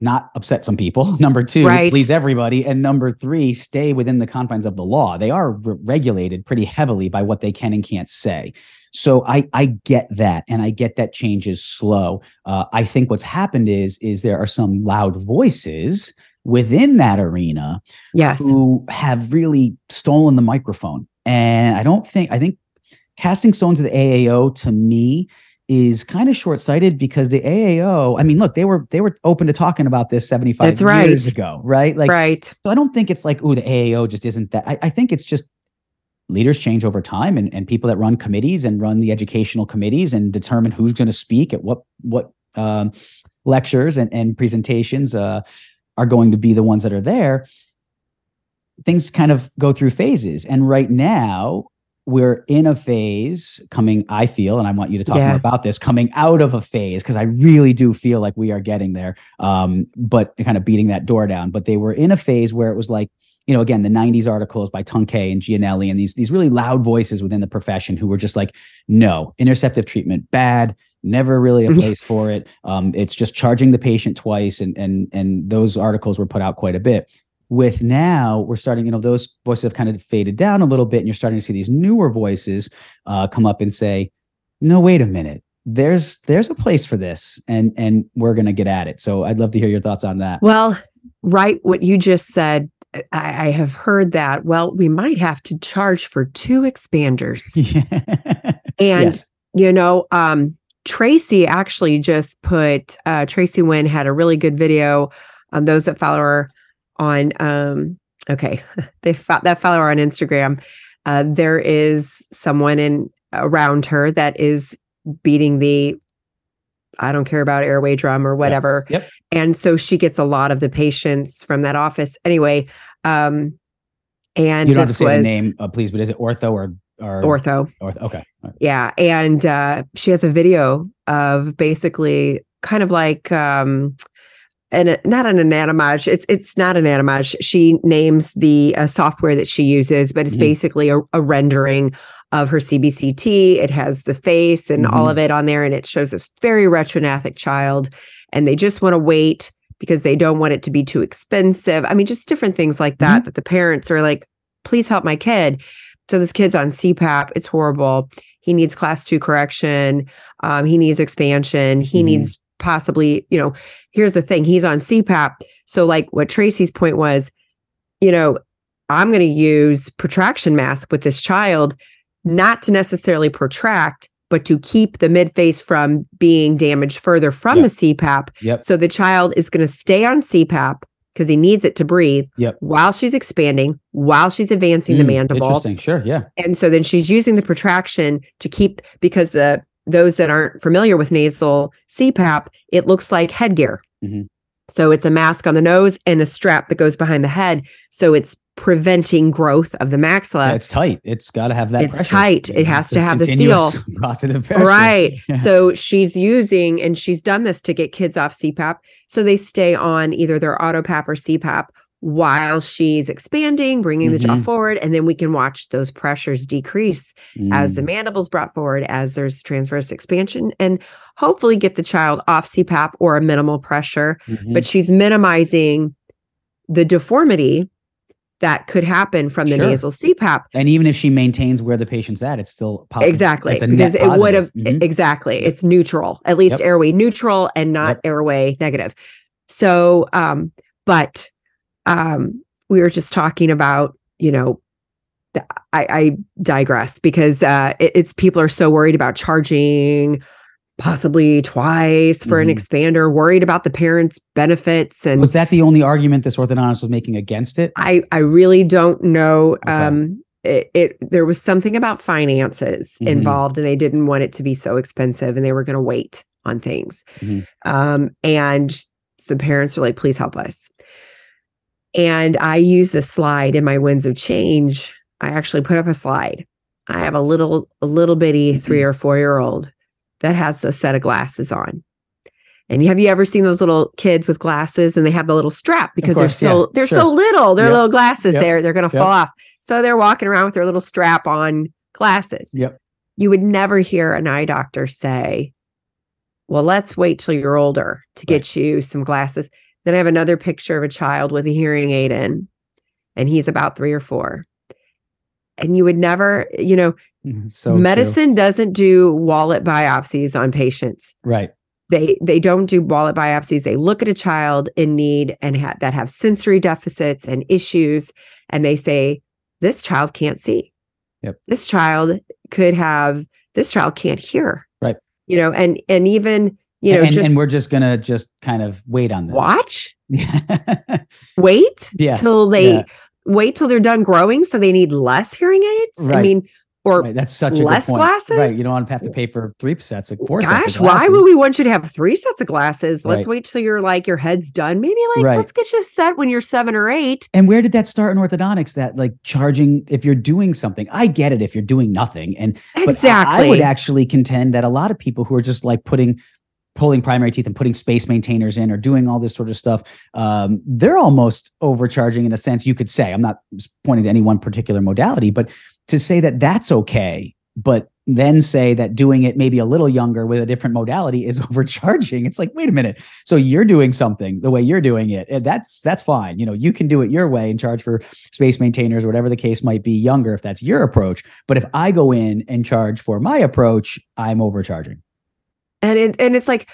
not upset some people. Number two, right. please everybody. And number three, stay within the confines of the law. They are re- regulated pretty heavily by what they can and can't say. So I I get that, and I get that change is slow. Uh, I think what's happened is is there are some loud voices within that arena, yes, who have really stolen the microphone. And I don't think I think casting stones at the AAO to me is kind of short-sighted because the AAO, I mean, look, they were they were open to talking about this 75 That's right. years ago, right? Like right. So I don't think it's like, oh, the AAO just isn't that. I, I, think it's just leaders change over time and, and people that run committees and run the educational committees and determine who's going to speak at what what um, lectures and, and presentations uh, are going to be the ones that are there. things kind of go through phases. And right now, we're in a phase coming, I feel, and I want you to talk Yeah. more about this, coming out of a phase, because I really do feel like we are getting there, um, but kind of beating that door down. But they were in a phase where it was like, you know, again, the 90s articles by Tunkay and Gianelly and these, these really loud voices within the profession who were just like, no, interceptive treatment, bad, never really a Mhm. place for it. Um, it's just charging the patient twice. And, and, and those articles were put out quite a bit with now we're starting you know those voices have kind of faded down a little bit and you're starting to see these newer voices uh, come up and say no wait a minute there's there's a place for this and and we're going to get at it so i'd love to hear your thoughts on that Well, right, what you just said, I, I have heard that. Well, we might have to charge for two expanders. And yes you know, um, Tracy actually just put uh, Tracy Wynn had a really good video. on those that follow her on, um, okay, they fo- that follow her on Instagram. Uh, there is someone in around her that is beating the I don't care about airway drum or whatever. Yep. And so she gets a lot of the patients from that office. Anyway, um, and you don't have to say was the name uh, please but is it ortho or or ortho. ortho okay right. Yeah, and uh, she has a video of basically kind of like um, an not an anatomage. It's it's not an anatomage. She names the uh, software that she uses, but it's Mhm. basically a, a rendering of her CBCT. It has the face and all Mhm. of it on there, and it shows this very retrognathic child, and they just want to wait because they don't want it to be too expensive. I mean, just different things like that. That the parents are like, "Please help my kid." So this kid's on CPAP. It's horrible. He needs class two correction. Um, he needs expansion. He Mhm. needs possibly, you know, here's the thing. He's on CPAP. So like what Tracy's point was, you know, I'm going to use protraction mask with this child, not to necessarily protract, but to keep the midface from being damaged further from Yeah. the CPAP. yep So the child is going to stay on CPAP because he needs it to breathe Yep. while she's expanding, while she's advancing the Mm, mandible interesting sure yeah and so then she's using the protraction to keep because the those that aren't familiar with nasal CPAP, it looks like headgear. Mhm. So it's a mask on the nose and a strap that goes behind the head. So it's preventing growth of the maxilla. Yeah, it's tight it's got to have that It's pressure. tight. It has to have the seal. positive pressure. Right. Yeah. So she's using, and she's done this to get kids off CPAP. So they stay on either their autopap or CPAP while she's expanding, bringing the jaw Mhm. forward. And then we can watch those pressures decrease as the Mm, mandibles brought forward, as there's transverse expansion, and hopefully get the child off CPAP or a minimal pressure. mhm. But she's minimizing the deformity that could happen from the Sure. nasal CPAP. And even if she maintains where the patient's at, it's still po- Exactly. it's Because it would have positive. Mhm. exactly. It's neutral, at least Yep. airway neutral and not Yep. airway negative. So um, but um we were just talking about, you know, the, I, I digress because uh it- it's people are so worried about charging possibly twice for Mhm. an expander, worried about the parents' benefits and Was that the only argument this orthodontist was making against it? I I really don't know. Okay. Um, it, it there was something about finances Mhm. involved, and they didn't want it to be so expensive, and they were going to wait on things. Mhm. Um, and some parents were like, "Please help us." And I use the slide in my Winds of Change. I actually put up a slide. I have a little a little bitty Mhm. three or four year old that has a set of glasses on. And have you ever seen those little kids with glasses and they have the little strap because course, they're so yeah, they're sure. so little. They're Yep, little glasses yep, there. They're gonna yep. fall off. So they're walking around with their little strap on glasses. Yep. You would never hear an eye doctor say, Well, let's wait till you're older to get you some glasses. Then I have another picture of a child with a hearing aid in, and he's about three or four. And you would never, you know, Mhm. So true. medicine doesn't do wallet biopsies on patients right? they they don't do wallet biopsies they look at a child in need and ha- that have sensory deficits and issues and they say this child can't see Yep. this child could have this child can't hear Right. you know and and even you know and, just and we're just gonna just kind of wait on this. watch yeah. wait Yeah, till they yeah. wait till they're done growing so they need less hearing aids i mean or Right, that's such a less point. glasses? Right, you don't want to have to pay for three sets of four sets Gosh, of why would we want you to have three sets of glasses? Let's Right. wait till you're like your head's done. Maybe like Right. let's get you a set when you're seven or eight. And where did that start in orthodontics? That like charging if you're doing something. I get it if you're doing nothing, and but I- Exactly. I would actually contend that a lot of people who are just like putting pulling primary teeth and putting space maintainers in or doing all this sort of stuff um, they're almost overcharging in a sense you could say. I'm not pointing to any one particular modality but to say that that's okay but then say that doing it maybe a little younger with a different modality is overcharging it's like wait a minute. So you're doing something the way you're doing it and that's that's fine. You know you can do it your way and charge for space maintainers whatever the case might be younger if that's your approach. But if i go in and charge for my approach i'm overcharging and it and it's like,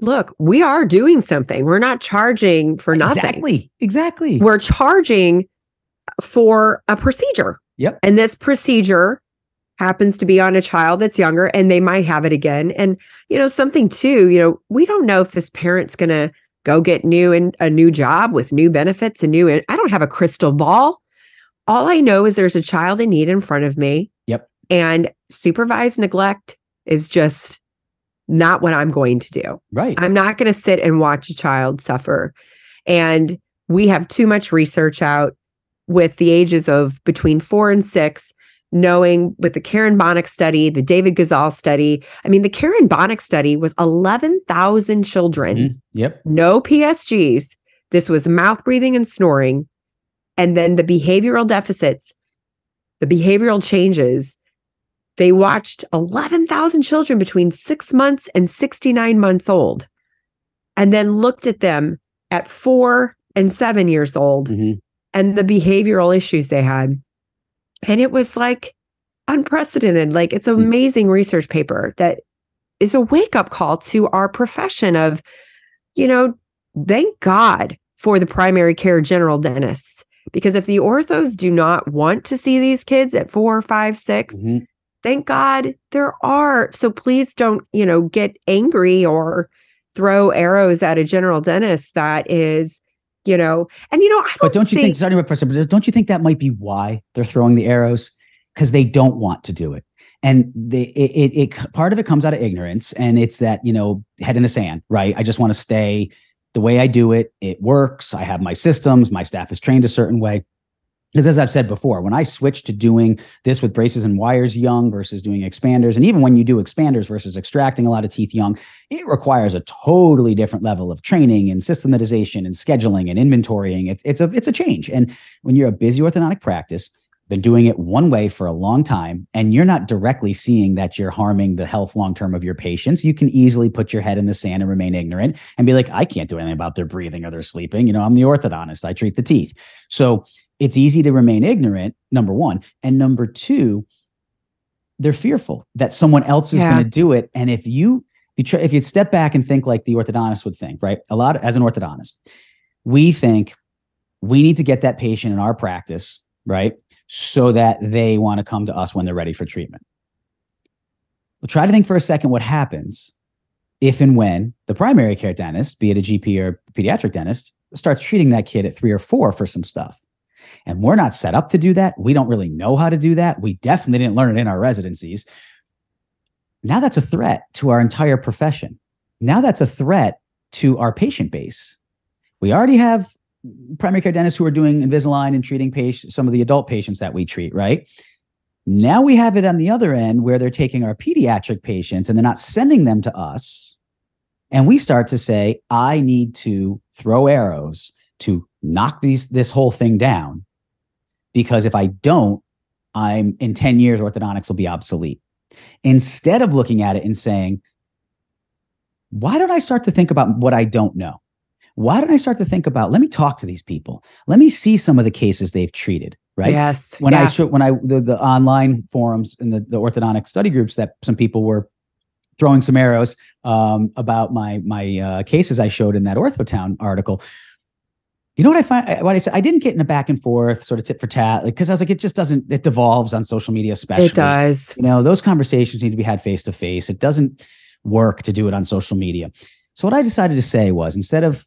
look, we are doing something. We're not charging for nothing. exactly exactly We're charging for a procedure. Yep. And this procedure happens to be on a child that's younger and they might have it again. And you know, something too, you know, we don't know if this parent's going to go get new and a new job with new benefits and new I don't have a crystal ball. All I know is there's a child in need in front of me. Yep. And supervised neglect is just not what I'm going to do. right I'm not going to sit and watch a child suffer. And we have too much research out with the ages of between four and six, knowing with the Karen Bonuck study, the David Gozal study. I mean, the Karen Bonuck study was 11,000 children, Mhm. yep no PSGs. This was mouth breathing and snoring. And then the behavioral deficits, the behavioral changes. They watched 11,000 children between six months and 69 months old, and then looked at them at four and seven years old Mhm. and the behavioral issues they had. And it was like unprecedented. Like it's an Mm. amazing research paper that is a wake up call to our profession of, you know, thank God for the primary care general dentists. Because if the orthos do not want to see these kids at four, five, six, Mhm. Thank God there are. So please don't, you know, get angry or throw arrows at a general dentist that is, you know, and you know, I don't But don't you think, sorry, Professor, but don't you think that might be why they're throwing the arrows? Because they don't want to do it. And they, it, it, it, part of it comes out of ignorance, and it's that you know, head in the sand, right? I just want to stay the way I do it. It works. I have my systems. My staff is trained a certain way. Because as I've said before, when I switched to doing this with braces and wires young versus doing expanders, and even when you do expanders versus extracting a lot of teeth young, it requires a totally different level of training and systematization and scheduling and inventorying. It's it's a it's a change. And when you're a busy orthodontic practice, been doing it one way for a long time, and you're not directly seeing that you're harming the health long term of your patients, you can easily put your head in the sand and remain ignorant and be like, I can't do anything about their breathing or their sleeping. You know, I'm the orthodontist. I treat the teeth. So it's easy to remain ignorant, number one. And number two, they're fearful that someone else is Yeah. going to do it. And if you you try, if you step back and think like the orthodontist would think, right? A lot as an orthodontist, we think we need to get that patient in our practice, right? So that they want to come to us when they're ready for treatment. Well, try to think for a second what happens if and when the primary care dentist, be it a GP or pediatric dentist, starts treating that kid at three or four for some stuff. And we're not set up to do that. We don't really know how to do that. We definitely didn't learn it in our residencies. Now that's a threat to our entire profession. Now that's a threat to our patient base. We already have primary care dentists who are doing Invisalign and treating patients, some of the adult patients that we treat, right? Now we have it on the other end where they're taking our pediatric patients and they're not sending them to us. And we start to say, I need to throw arrows to knock these this whole thing down. Because if I don't, I'm in 10 years, orthodontics will be obsolete. Instead of looking at it and saying, why don't I start to think about what I don't know? Why don't I start to think about, let me talk to these people. Let me see some of the cases they've treated, right? Yes. when yeah. I show when I the, the online forums and the, the orthodontic study groups that some people were throwing some arrows um, about my my uh, cases I showed in that OrthoTown article. You know what I find? What I said, I didn't get in a back and forth sort of tit for tat because I was like, it just doesn't. It devolves on social media, especially. it does. You know, those conversations need to be had face to face. It doesn't work to do it on social media. So what I decided to say was instead of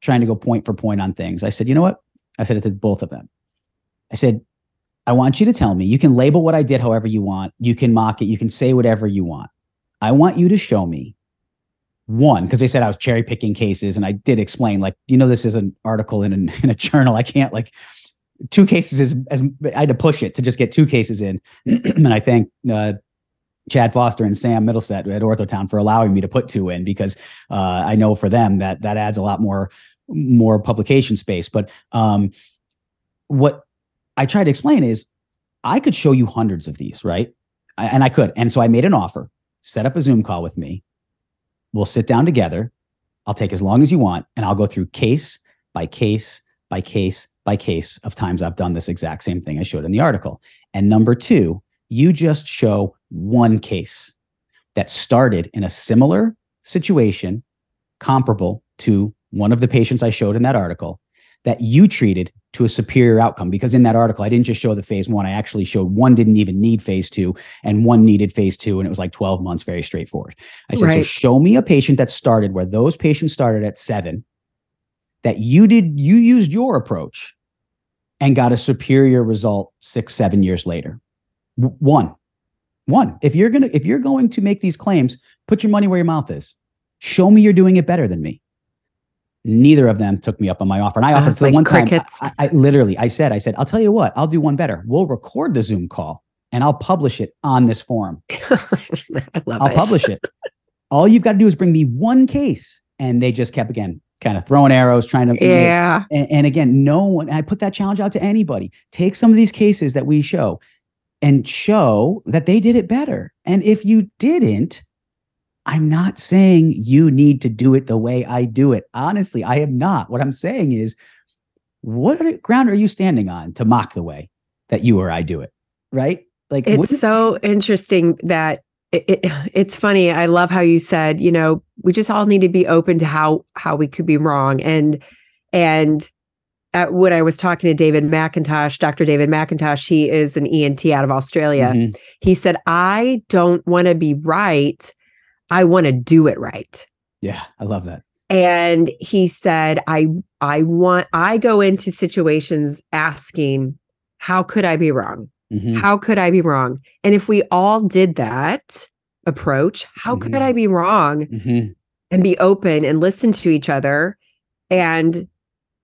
trying to go point for point on things, I said, you know what? I said it to both of them. I said, I want you to tell me, you can label what I did however you want. You can mock it. You can say whatever you want. I want you to show me one, because they said I was cherry picking cases. And I did explain, like, you know, this is an article in, an, in a journal. I can't, like, two cases is as I had to push it to just get two cases in. and I thank uh, Chad Foster and Sam Middleset at Orthotown for allowing me to put two in because uh, I know for them that that adds a lot more more publication space. But um, what I try to explain is I could show you hundreds of these, right? I, and I could. And so I made an offer, set up a Zoom call with me. We'll sit down together. I'll take as long as you want, and I'll go through case by case by case by case of times I've done this exact same thing I showed in the article. And number two, you just show one case that started in a similar situation, comparable to one of the patients I showed in that article, that you treated to a superior outcome. Because in that article, I didn't just show the phase one, I actually showed one didn't even need phase two and one needed phase two. And it was like 12 months, very straightforward. I said, right. so show me a patient that started where those patients started at seven, that you did, you used your approach and got a superior result six, seven years later. One, one. If you're gonna, if you're going to make these claims, put your money where your mouth is. Show me you're doing it better than me. Neither of them took me up on my offer. And I offered for like one crickets. time. I, I literally, I said, I said, I'll tell you what, I'll do one better. We'll record the Zoom call and I'll publish it on this forum. I'll it. publish it. All you've got to do is bring me one case. And they just kept again kind of throwing arrows, trying to yeah. And, and, again, no one. I put that challenge out to anybody. Take some of these cases that we show, and show that they did it better. And if you didn't, I'm not saying you need to do it the way I do it. Honestly, I am not. What I'm saying is, what ground are you standing on to mock the way that you or I do it? Right? Like it's so interesting that it, it, it's funny. I love how you said, you know, we just all need to be open to how how we could be wrong and and at, when I was talking to David McIntosh, Dr. David McIntosh, he is an ENT out of Australia. Mm-hmm. He said, I don't want to be right. I want to do it right. Yeah, I love that. And he said, I I want I go into situations asking, how could I be wrong? Mm-hmm. How could I be wrong? And if we all did that approach, how mm-hmm. could I be wrong? Mm-hmm. And be open and listen to each other and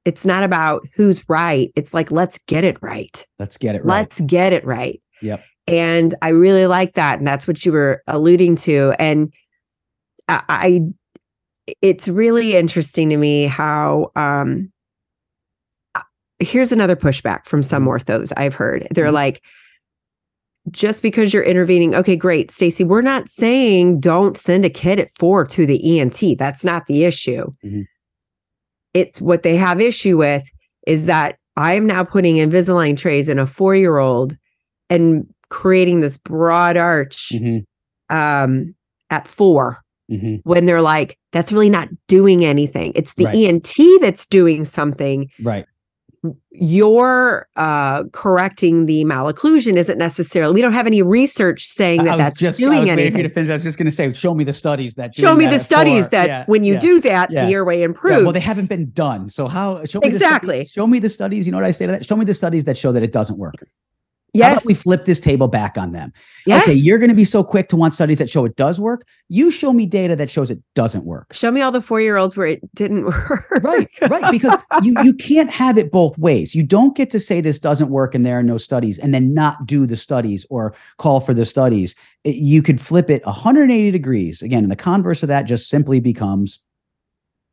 it's not about who's right. It's like, let's get it right. Let's get it right. Let's get it right. Yep. And I really like that. And that's what you were alluding to. And I, it's really interesting to me how um here's another pushback from some mm-hmm. orthos I've heard. They're mm-hmm. like, just because you're intervening, okay, great, Stacy. We're not saying don't send a kid at four to the ENT. That's not the issue. Mm-hmm it's what they have issue with is that I am now putting Invisalign trays in a four year old and creating this broad arch mm-hmm. um, at 4 mm-hmm. when they're like, that's really not doing anything. It's the right. ENT that's doing something. Right you're uh, correcting the malocclusion isn't necessarily. We don't have any research saying that that's just, doing anything. To finish, I was just going to say, show me the studies that show me the studies for, that yeah, when you yeah, do that, yeah. the airway improves. well, they haven't been done. So how? Show me exactly. The studies, show me the studies. You know what I say to that? Show me the studies that show that it doesn't work. Yes. How about we flip this table back on them? Yes. Okay, you're going to be so quick to want studies that show it does work. You show me data that shows it doesn't work. Show me all the four year olds where it didn't work. right, right. Because you you can't have it both ways. You don't get to say this doesn't work and there are no studies, and then not do the studies or call for the studies. You could flip it 180 degrees. Again, and the converse of that just simply becomes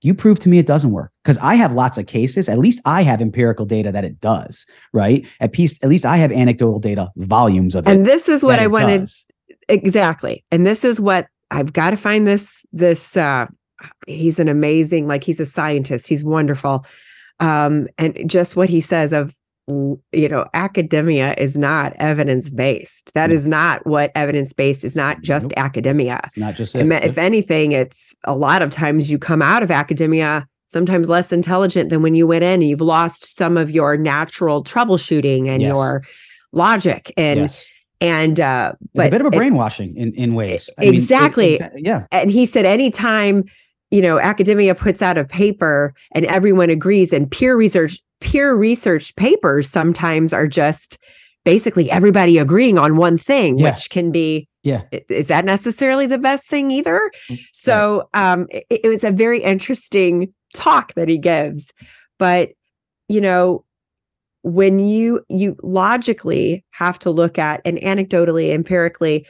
you prove to me it doesn't work. Because i have lots of cases at least i have empirical data that it does right? At least at least i have anecdotal data volumes of it and this is what i wanted does. exactly. And this is what i've got to find this this uh he's an amazing like he's a scientist he's wonderful. Um and just what he says of you know academia is not evidence based That is not what evidence based is not just nope. academia it's not just it. if anything it's a lot of times you come out of academia sometimes less intelligent than when you went in you've lost some of your natural troubleshooting and yes. your logic and yes. and uh but it's a bit of a brainwashing it, in in ways I exactly mean, it, yeah and he said anytime you know academia puts out a paper and everyone agrees and peer research peer research papers sometimes are just basically everybody agreeing on one thing, Yeah. which can be Yeah. is that necessarily the best thing either? So um it, it was a very interesting talk that he gives. But you know, when you you logically have to look at and anecdotally, empirically,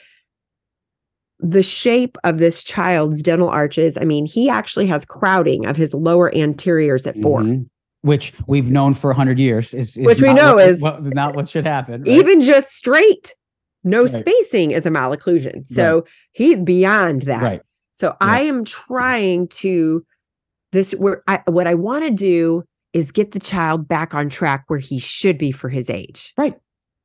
the shape of this child's dental arches. I mean, he actually has crowding of his lower anteriors at 4 Mhm. Which we've known for 100 years is, is Which we know what- is- what- not what should happen. right? Even just straight, no Right. spacing is a malocclusion. So he's beyond that. right. So I am trying to this where I what I want to do is get the child back on track where he should be for his age. Right.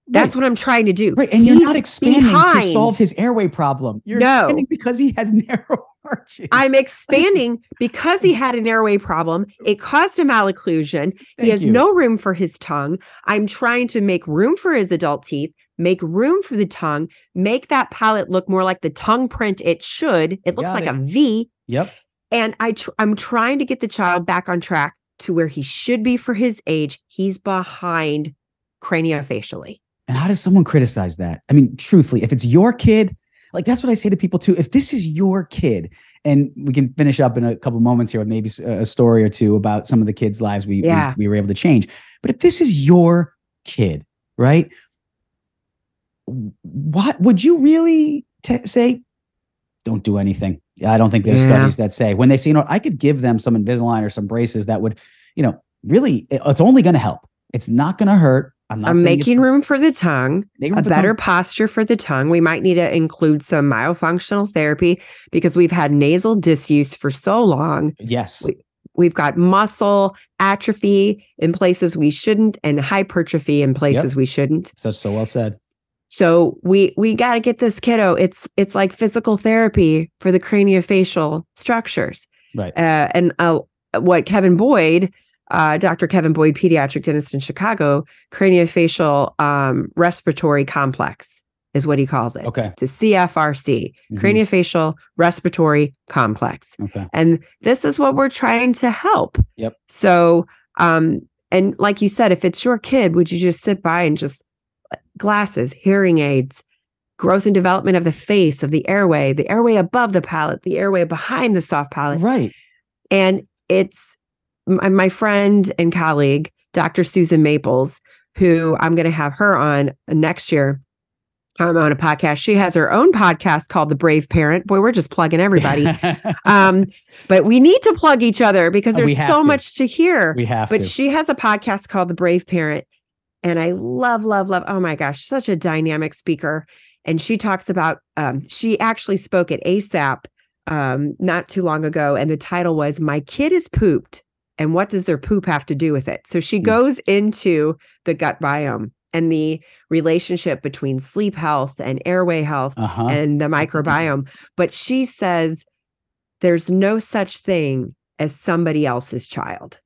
That's right. what I'm trying to do. Right. And you're not expanding to solve his airway problem. You're No. expanding because he has narrow arches. I'm expanding because he had an airway problem. It caused a malocclusion. he has you. no room for his tongue. I'm trying to make room for his adult teeth, make room for the tongue, make that palate look more like the tongue print it should. It looks Got like it. a V. Yep. And I tr- I'm trying to get the child back on track to where he should be for his age. He's behind craniofacially. And how does someone criticize that? I mean, truthfully, if it's your kid, like that's what I say to people too. If this is your kid, and we can finish up in a couple moments here with maybe a story or two about some of the kids' lives we, we- Yeah. we, were able to change. But if this is your kid, right? What would you really t- say? Don't do anything. I don't think there's Yeah. studies that say when they say, you know, I could give them some Invisalign or some braces that would, you know, really, it's only going to help. It's not going to hurt. I'm I'm making room for the tongue. a the better tongue. posture for the tongue. We might need to include some myofunctional therapy because we've had nasal disuse for so long. Yes. We- We've got muscle atrophy in places we shouldn't and hypertrophy in places we shouldn't. So so well said. So we we got to get this kiddo. It's it's like physical therapy for the craniofacial structures. Right. Uh, and uh, what Kevin Boyd, uh, Dr. Kevin Boyd, pediatric dentist in Chicago, craniofacial um, respiratory complex is what he calls it. Okay. The CFRC, Mhm. craniofacial respiratory complex. Okay. And this is what we're trying to help. Yep. So, um, and like you said, if it's your kid, would you just sit by and just uh, glasses, hearing aids, growth and development of the face, of the airway, the airway above the palate, the airway behind the soft palate. Right. And it's my, my friend and colleague, Dr. Susan Maples, who I'm going to have her on next year. um, on a podcast. She has her own podcast called The Brave Parent. Boy, we're just plugging everybody. um, but we need to plug each other because Uh, there's so to. much to hear. we have But to. she has a podcast called The Brave Parent. And I love, love, love. Oh my gosh, such a dynamic speaker. And she talks about, um, she actually spoke at ASAP um, not too long ago. And the title was My Kid is Pooped. And what does their poop have to do with it? So she Mm. goes into the gut biome and the relationship between sleep health and airway health uh-huh. and the microbiome. But she says there's no such thing as somebody else's child.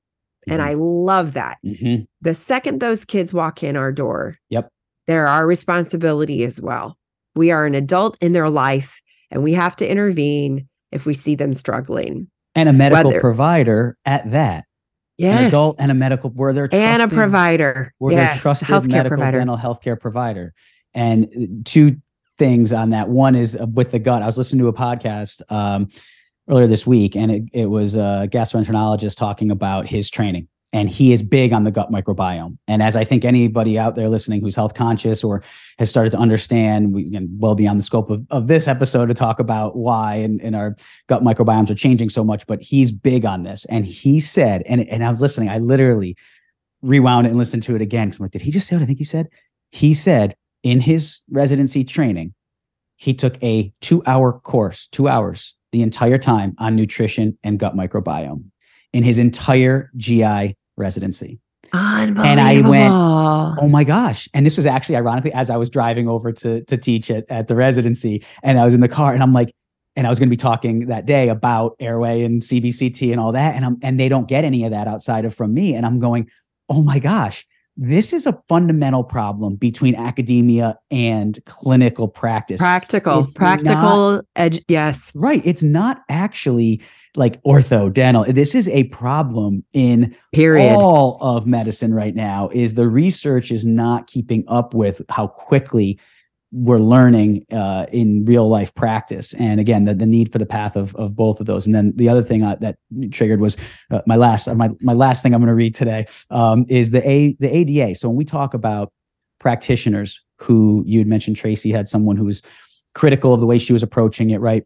And I love that. Mhm. The second those kids walk in our door, Yep. they're our responsibility as well. We are an adult in their life and we have to intervene if we see them struggling. and a medical whether- provider at that. An adult and a medical where they're and a provider. where yes, they're trusted healthcare medical provider. dental healthcare provider. And uh, two things on that. One is uh, with the gut. I was listening to a podcast um, earlier this week, and it, it was a gastroenterologist talking about his training. And he is big on the gut microbiome. And as I think anybody out there listening who's health conscious or has started to understand, we can well beyond the scope of, of this episode to talk about why and, and our gut microbiomes are changing so much, but he's big on this. And he said, and, and I was listening, I literally rewound it and listened to it again. Cause I'm like, did he just say what I think he said? He said in his residency training, he took a two hour course, two hours the entire time on nutrition and gut microbiome in his entire GI residency. Unbelievable. I went, Oh my gosh. And this was actually ironically as I was driving over to to teach at, at the residency and I was in the car and I'm like, and I was going to be talking that day about airway and CBCT and all that. And I'm and they don't get any of that outside of from me. And I'm going, oh my gosh, this is a fundamental problem between academia and clinical practice. Practical, It's practical, edu- yes. Right. It's not actually like ortho dental. This is a problem in Period. all of medicine right now is the research is not keeping up with how quickly we're learning uh, in real life practice and again the, the need for the path of, of both of those and then the other thing uh, that triggered was uh, my last my, my last thing i'm going to read today um, is the a the ada so when we talk about practitioners who you'd mentioned tracy had someone who was critical of the way she was approaching it right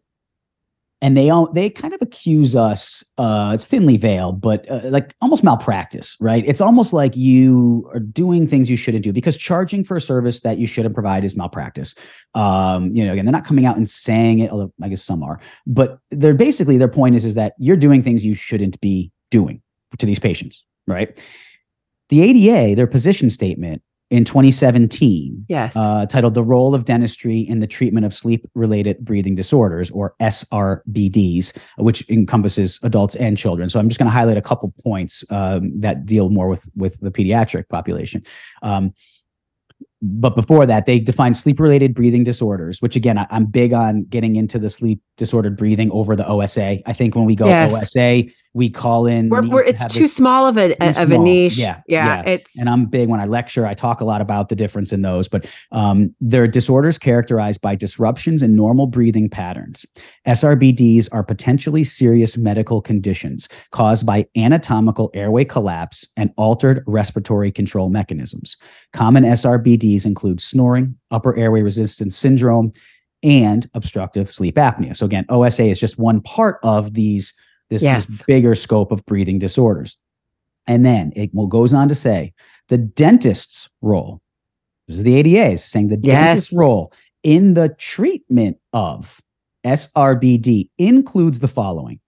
and they all they kind of accuse us uh it's thinly veiled but uh, like almost malpractice right? It's almost like you are doing things you shouldn't do because charging for a service that you shouldn't provide is malpractice. Um you know again they're not coming out and saying it although i guess some are. But they're basically their point is is that you're doing things you shouldn't be doing to these patients right? The ada their position statement in 2017 Yes. uh, titled The Role of Dentistry in the Treatment of Sleep Related Breathing Disorders, or SRBDs, which encompasses adults and children. So I'm just going to highlight a couple points um, that deal more with, with the pediatric population. Um, but before that, they define sleep related breathing disorders, which again, I, am big on getting into the sleep disordered breathing over the OSA. I think when we go Yes. OSA, we call in. we're, we're, it's too this- small of a, of a niche. Yeah, Yeah. yeah. It's and I'm big when I lecture. I talk a lot about the difference in those, but um, they're disorders characterized by disruptions in normal breathing patterns. SRBDs are potentially serious medical conditions caused by anatomical airway collapse and altered respiratory control mechanisms. Common SRBDs include snoring, upper airway resistance syndrome, and obstructive sleep apnea. So again, OSA is just one part of these this, Yes. this bigger scope of breathing disorders. And then it will goes on to say the dentist's role. This is the ADA is saying the dentist's role in the treatment of SRBD includes the following.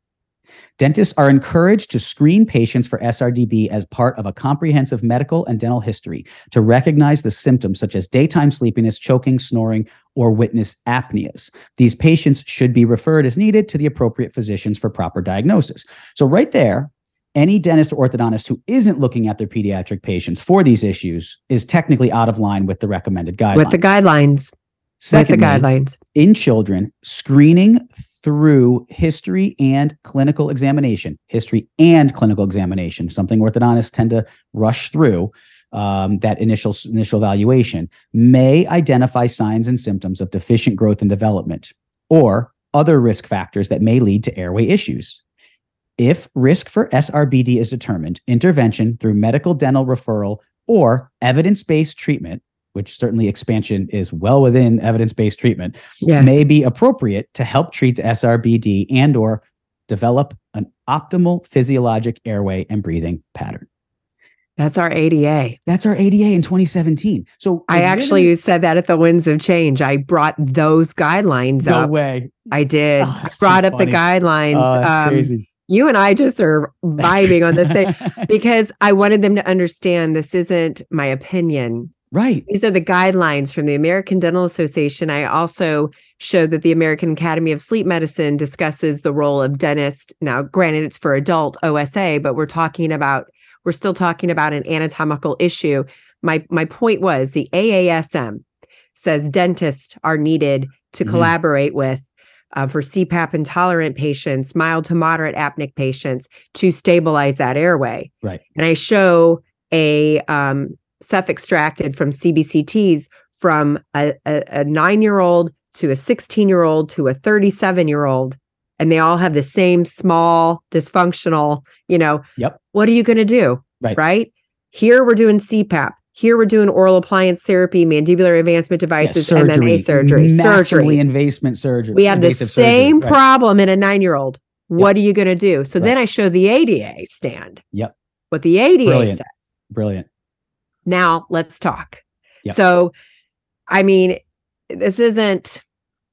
Dentists are encouraged to screen patients for SRDB as part of a comprehensive medical and dental history to recognize the symptoms such as daytime sleepiness, choking, snoring, or witness apneas. These patients should be referred as needed to the appropriate physicians for proper diagnosis. So, right there, any dentist or orthodontist who isn't looking at their pediatric patients for these issues is technically out of line with the recommended guidelines. with the guidelines. Secondly, with the guidelines. in children, screening through history and clinical examination, history and clinical examination, something orthodontists tend to rush through um, that initial initial evaluation, may identify signs and symptoms of deficient growth and development or other risk factors that may lead to airway issues. If risk for SRBD is determined, intervention through medical dental referral or evidence-based treatment, which certainly expansion is well within evidence-based treatment, Yes. may be appropriate to help treat the SRBD and or develop an optimal physiologic airway and breathing pattern. That's our ADA. That's our ADA in 2017. So I actually said that at the Winds of Change. I brought those guidelines no up. way. I did. Oh, I brought too up the guidelines. Oh, that's Um, crazy. you and I just are vibing on this thing because I wanted them to understand this isn't my opinion. Right. These are the guidelines from the American Dental Association. I also showed that the American Academy of Sleep Medicine discusses the role of dentist. Now, granted, it's for adult OSA, but we're talking about we're still talking about an anatomical issue. My my point was the AASM says dentists are needed to Mhm. collaborate with uh, for CPAP intolerant patients, mild to moderate apneic patients to stabilize that airway. Right. And I show a um, self extracted from CBCTs from a, a, a nine year old to a 16 year old to a 37 year old. And they all have the same small dysfunctional, you know, Yep. what are you going to do? Right. Right. Here we're doing CPAP. Here we're doing oral appliance therapy, mandibular advancement Yeah, devices, MMA surgery, surgery. invasive surgery. We have the surgery, same right. problem in a nine year old. What are you going to do? So Right. then I show the ADA stand. Yep. What the ADA Brilliant. says. Brilliant. Now let's talk. Yep. So, I mean, this isn't.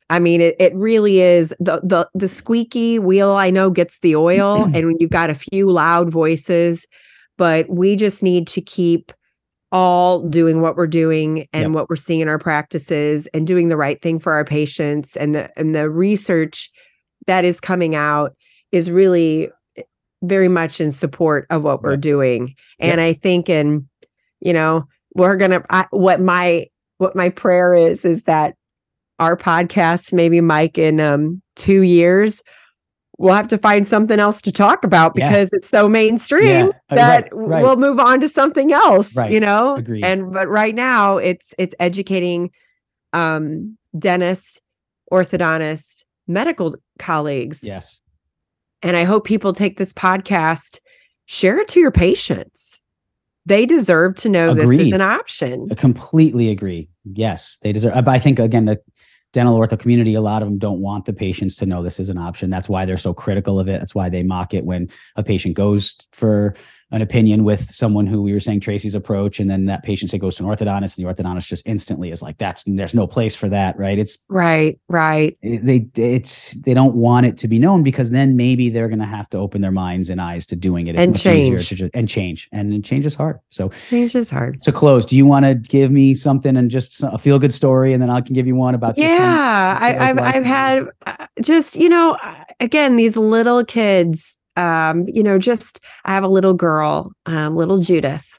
I mean, it, it really is the the the squeaky wheel. I know gets the oil, and when you've got a few loud voices, but we just need to keep all doing what we're doing and Yep. what we're seeing in our practices and doing the right thing for our patients and the and the research that is coming out is really eh, very much in support of what we're doing and i think in you know, we're gonna. I, what my what my prayer is is that our podcast, maybe Mike, in um, two years, we'll have to find something else to talk about because yeah. it's so mainstream yeah. Uh, that right, right. we'll move on to something else. Right. You know, Agreed. and but right now it's it's educating um, dentists, orthodontists, medical colleagues. Yes. And I hope people take this podcast, share it to your patients. They deserve to know Agreed. this is an option. I completely agree. Yes, they deserve. But I think again, the dental ortho community, a lot of them don't want the patients to know this is an option. That's why they're so critical of it. That's why they mock it when a patient goes for an opinion with someone who we were saying Tracy's approach, and then that patient say goes to an orthodontist, and the orthodontist just instantly is like, "That's there's no place for that." Right? It's right, right. They it's they don't want it to be known because then maybe they're going to have to open their minds and eyes to doing it. It's and change to just, and change, and change is hard. So change is hard. To close, do you want to give me something and just a feel good story, and then I can give you one about yeah. I, I've I've had uh, just you know again these little kids um, you know, just I have a little girl, um, little Judith,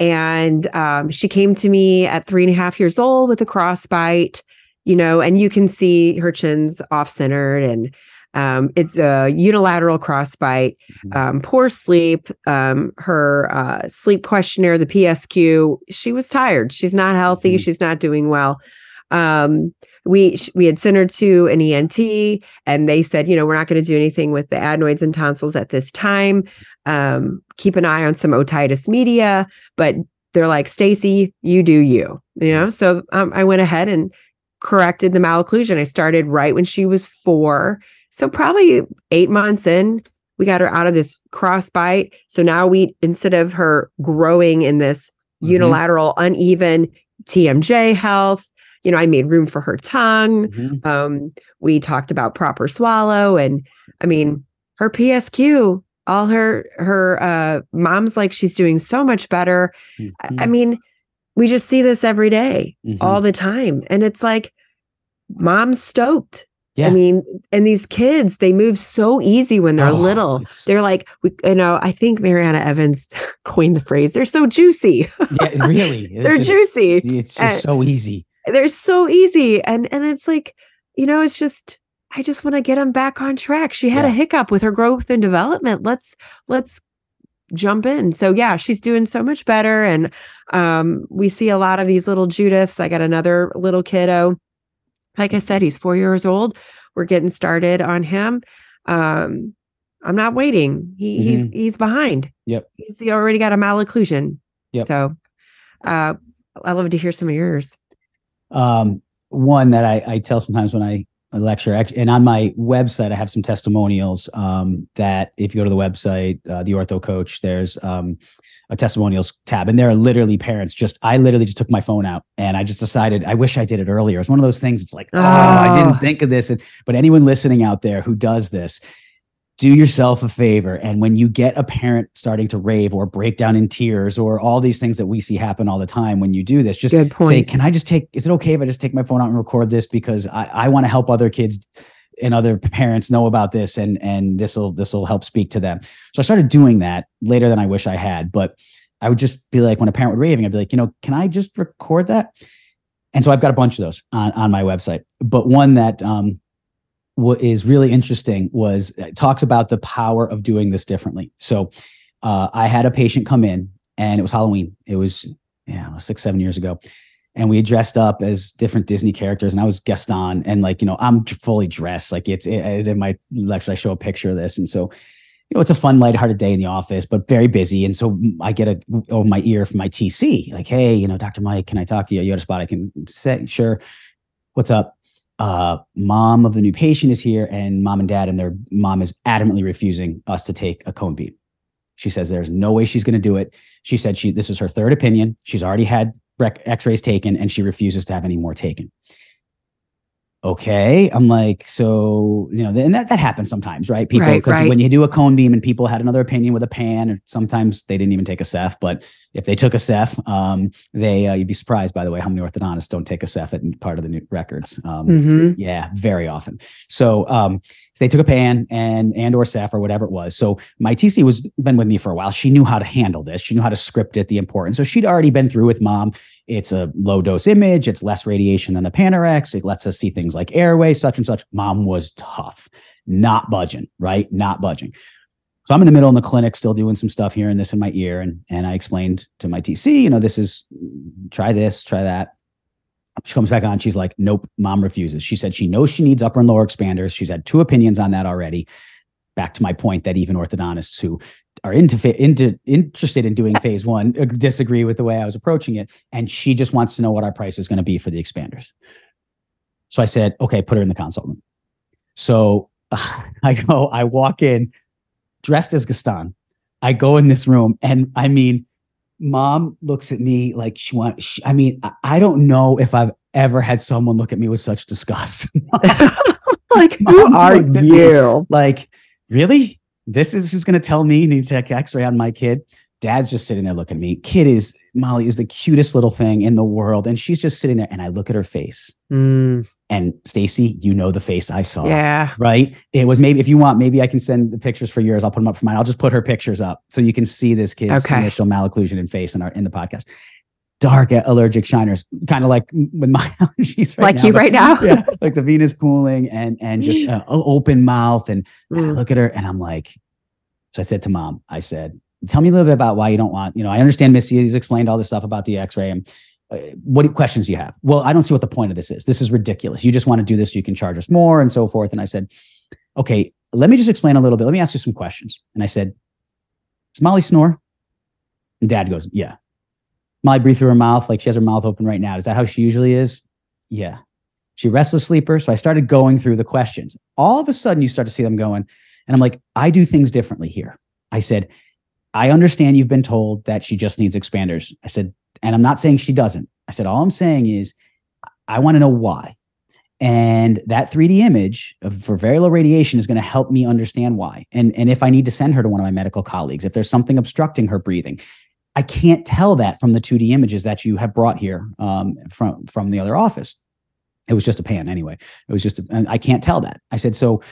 and um, she came to me at three and a half years old with a crossbite, you know, and you can see her chin's off centered and um, it's a unilateral crossbite, mm-hmm. um, poor sleep. Um, her uh, sleep questionnaire, the PSQ, she was tired. She's not healthy. Mm-hmm. She's not doing well. Um, we we had sent her to an ENT, and they said, you know, we're not going to do anything with the adenoids and tonsils at this time. Um, keep an eye on some otitis media, but they're like, Stacy, you do you, you know. So um, I went ahead and corrected the malocclusion. I started right when she was four, so probably eight months in, we got her out of this crossbite. So now we, instead of her growing in this mm-hmm. unilateral, uneven TMJ health, you know, I made room for her tongue. Mm-hmm. Um, we talked about proper swallow, and I mean, her PSQ, all her her uh, mom's like she's doing so much better. Mm-hmm. I, I, mean, we just see this every day, mm-hmm. all the time, and it's like, mom's stoked. Yeah. I mean, and these kids, they move so easy when they're oh, little. They're like, we, you know, I think Mariana Evans coined the phrase, they're so juicy. yeah, really. they're just, juicy. It's just and, so easy they're so easy and and it's like you know it's just i just want to get them back on track. She had yeah. a hiccup with her growth and development. Let's let's jump in. So yeah she's doing so much better and um we see a lot of these little judiths. I got another little kiddo. Like i said he's four years old. We're getting started on him. Um i'm not waiting. He, mm-hmm. he's he's behind. Yep. He's he already got a malocclusion. Yep. so uh i love to hear some of yours um, one that I, I tell sometimes when I lecture and on my website i have some testimonials um, that if you go to the website uh, the ortho coach there's um, a testimonials tab and there are literally parents just i literally just took my phone out and i just decided i wish i did it earlier. It's one of those things it's like oh, oh i didn't think of this and, but anyone listening out there who does this do yourself a favor. And when you get a parent starting to rave or break down in tears or all these things that we see happen all the time when you do this, just say, Can I just take, is it okay if I just take my phone out and record this? Because I, I want to help other kids and other parents know about this and and this will this will help speak to them. So I started doing that later than I wish I had. But I would just be like, when a parent would raving, I'd be like, you know, can I just record that? And so I've got a bunch of those on, on my website. But one that um, what is really interesting was it talks about the power of doing this differently. So uh, I had a patient come in and it was Halloween. It was yeah, six, seven years ago. And we dressed up as different Disney characters, and I was Gaston, and like you know, I'm fully dressed. Like it's it, in my lecture, I show a picture of this, and so you know, it's a fun, lighthearted day in the office, but very busy. And so I get a over my ear from my TC, like, hey, you know, Dr. Mike, can I talk to you? You got a spot I can say, sure. What's up? Uh, mom of the new patient is here and mom and dad and their mom is adamantly refusing us to take a cone beam she says there's no way she's going to do it. She said she this is her third opinion. She's already had x-rays taken and she refuses to have any more taken okay i'm like so you know and that, that happens sometimes right people because right, right. when you do a cone beam and people had another opinion with a pan or sometimes they didn't even take a ceph but if they took a Ceph, um, they uh, you'd be surprised by the way how many orthodontists don't take a Ceph at part of the new records. Um, Mhm. Yeah, very often. So um, they took a pan and and or Ceph or whatever it was. So my TC was been with me for a while. She knew how to handle this. She knew how to script it, the importance. So she'd already been through with mom. It's a low dose image. It's less radiation than the Panorex. It lets us see things like airway, such and such. Mom was tough, not budging, right? Not budging. So I'm in the middle in the clinic, still doing some stuff here and this in my ear, and and I explained to my TC, you know, this is try this, try that. She comes back on. She's like, nope, mom refuses. She said she knows she needs upper and lower expanders. She's had two opinions on that already. Back to my point that even orthodontists who are into into interested in doing Yes. phase one uh, disagree with the way I was approaching it, and she just wants to know what our price is going to be for the expanders. So I said, okay, put her in the consult room. So I go, I walk in dressed as Gaston. I go in this room, and I mean, mom looks at me like she wants. She, I mean, I, don't know if I've ever had someone look at me with such disgust. like, who are you? like, really? This is who's going to tell me you need to take X-ray on my kid? Dad's just sitting there looking at me. Kid is Molly is the cutest little thing in the world, and she's just sitting there. And I look at her face, Mm, and Stacy, you know the face I saw yeah. right? It was maybe if you want, maybe I can send the pictures for yours. I'll put them up for mine. I'll just put her pictures up so you can see this kid's Okay. initial malocclusion in face in our in the podcast. Dark allergic shiners, kind of like with my allergies right Like now. you but- right now? yeah, like the venous pooling and and just uh, open mouth and, and I Mm. look at her and I'm like, so I said to mom, I said, tell me a little bit about why you don't want, you know, I understand Missy has explained all this stuff about the X-ray and uh, what questions do you have? Well, I don't see what the point of this is. This is ridiculous. You just want to do this so you can charge us more and so forth. And I said, okay, let me just explain a little bit. Let me ask you some questions. And I said, does Molly snore? And dad goes, yeah. Molly breathe through her mouth like she has her mouth open right now. Is that how she usually is? Yeah. She restless sleeper. So I started going through the questions. All of a sudden, you start to see them going. And I'm like, I do things differently here. I said, I understand you've been told that she just needs expanders. I said, and I'm not saying she doesn't. I said, all I'm saying is I want to know why. And that 3D image of, for very low radiation is going to help me understand why. And, and if I need to send her to one of my medical colleagues, if there's something obstructing her breathing, I can't tell that from the 2D images that you have brought here um, from, from the other office. It was just a pan anyway. It was just, and I can't tell that. I said, so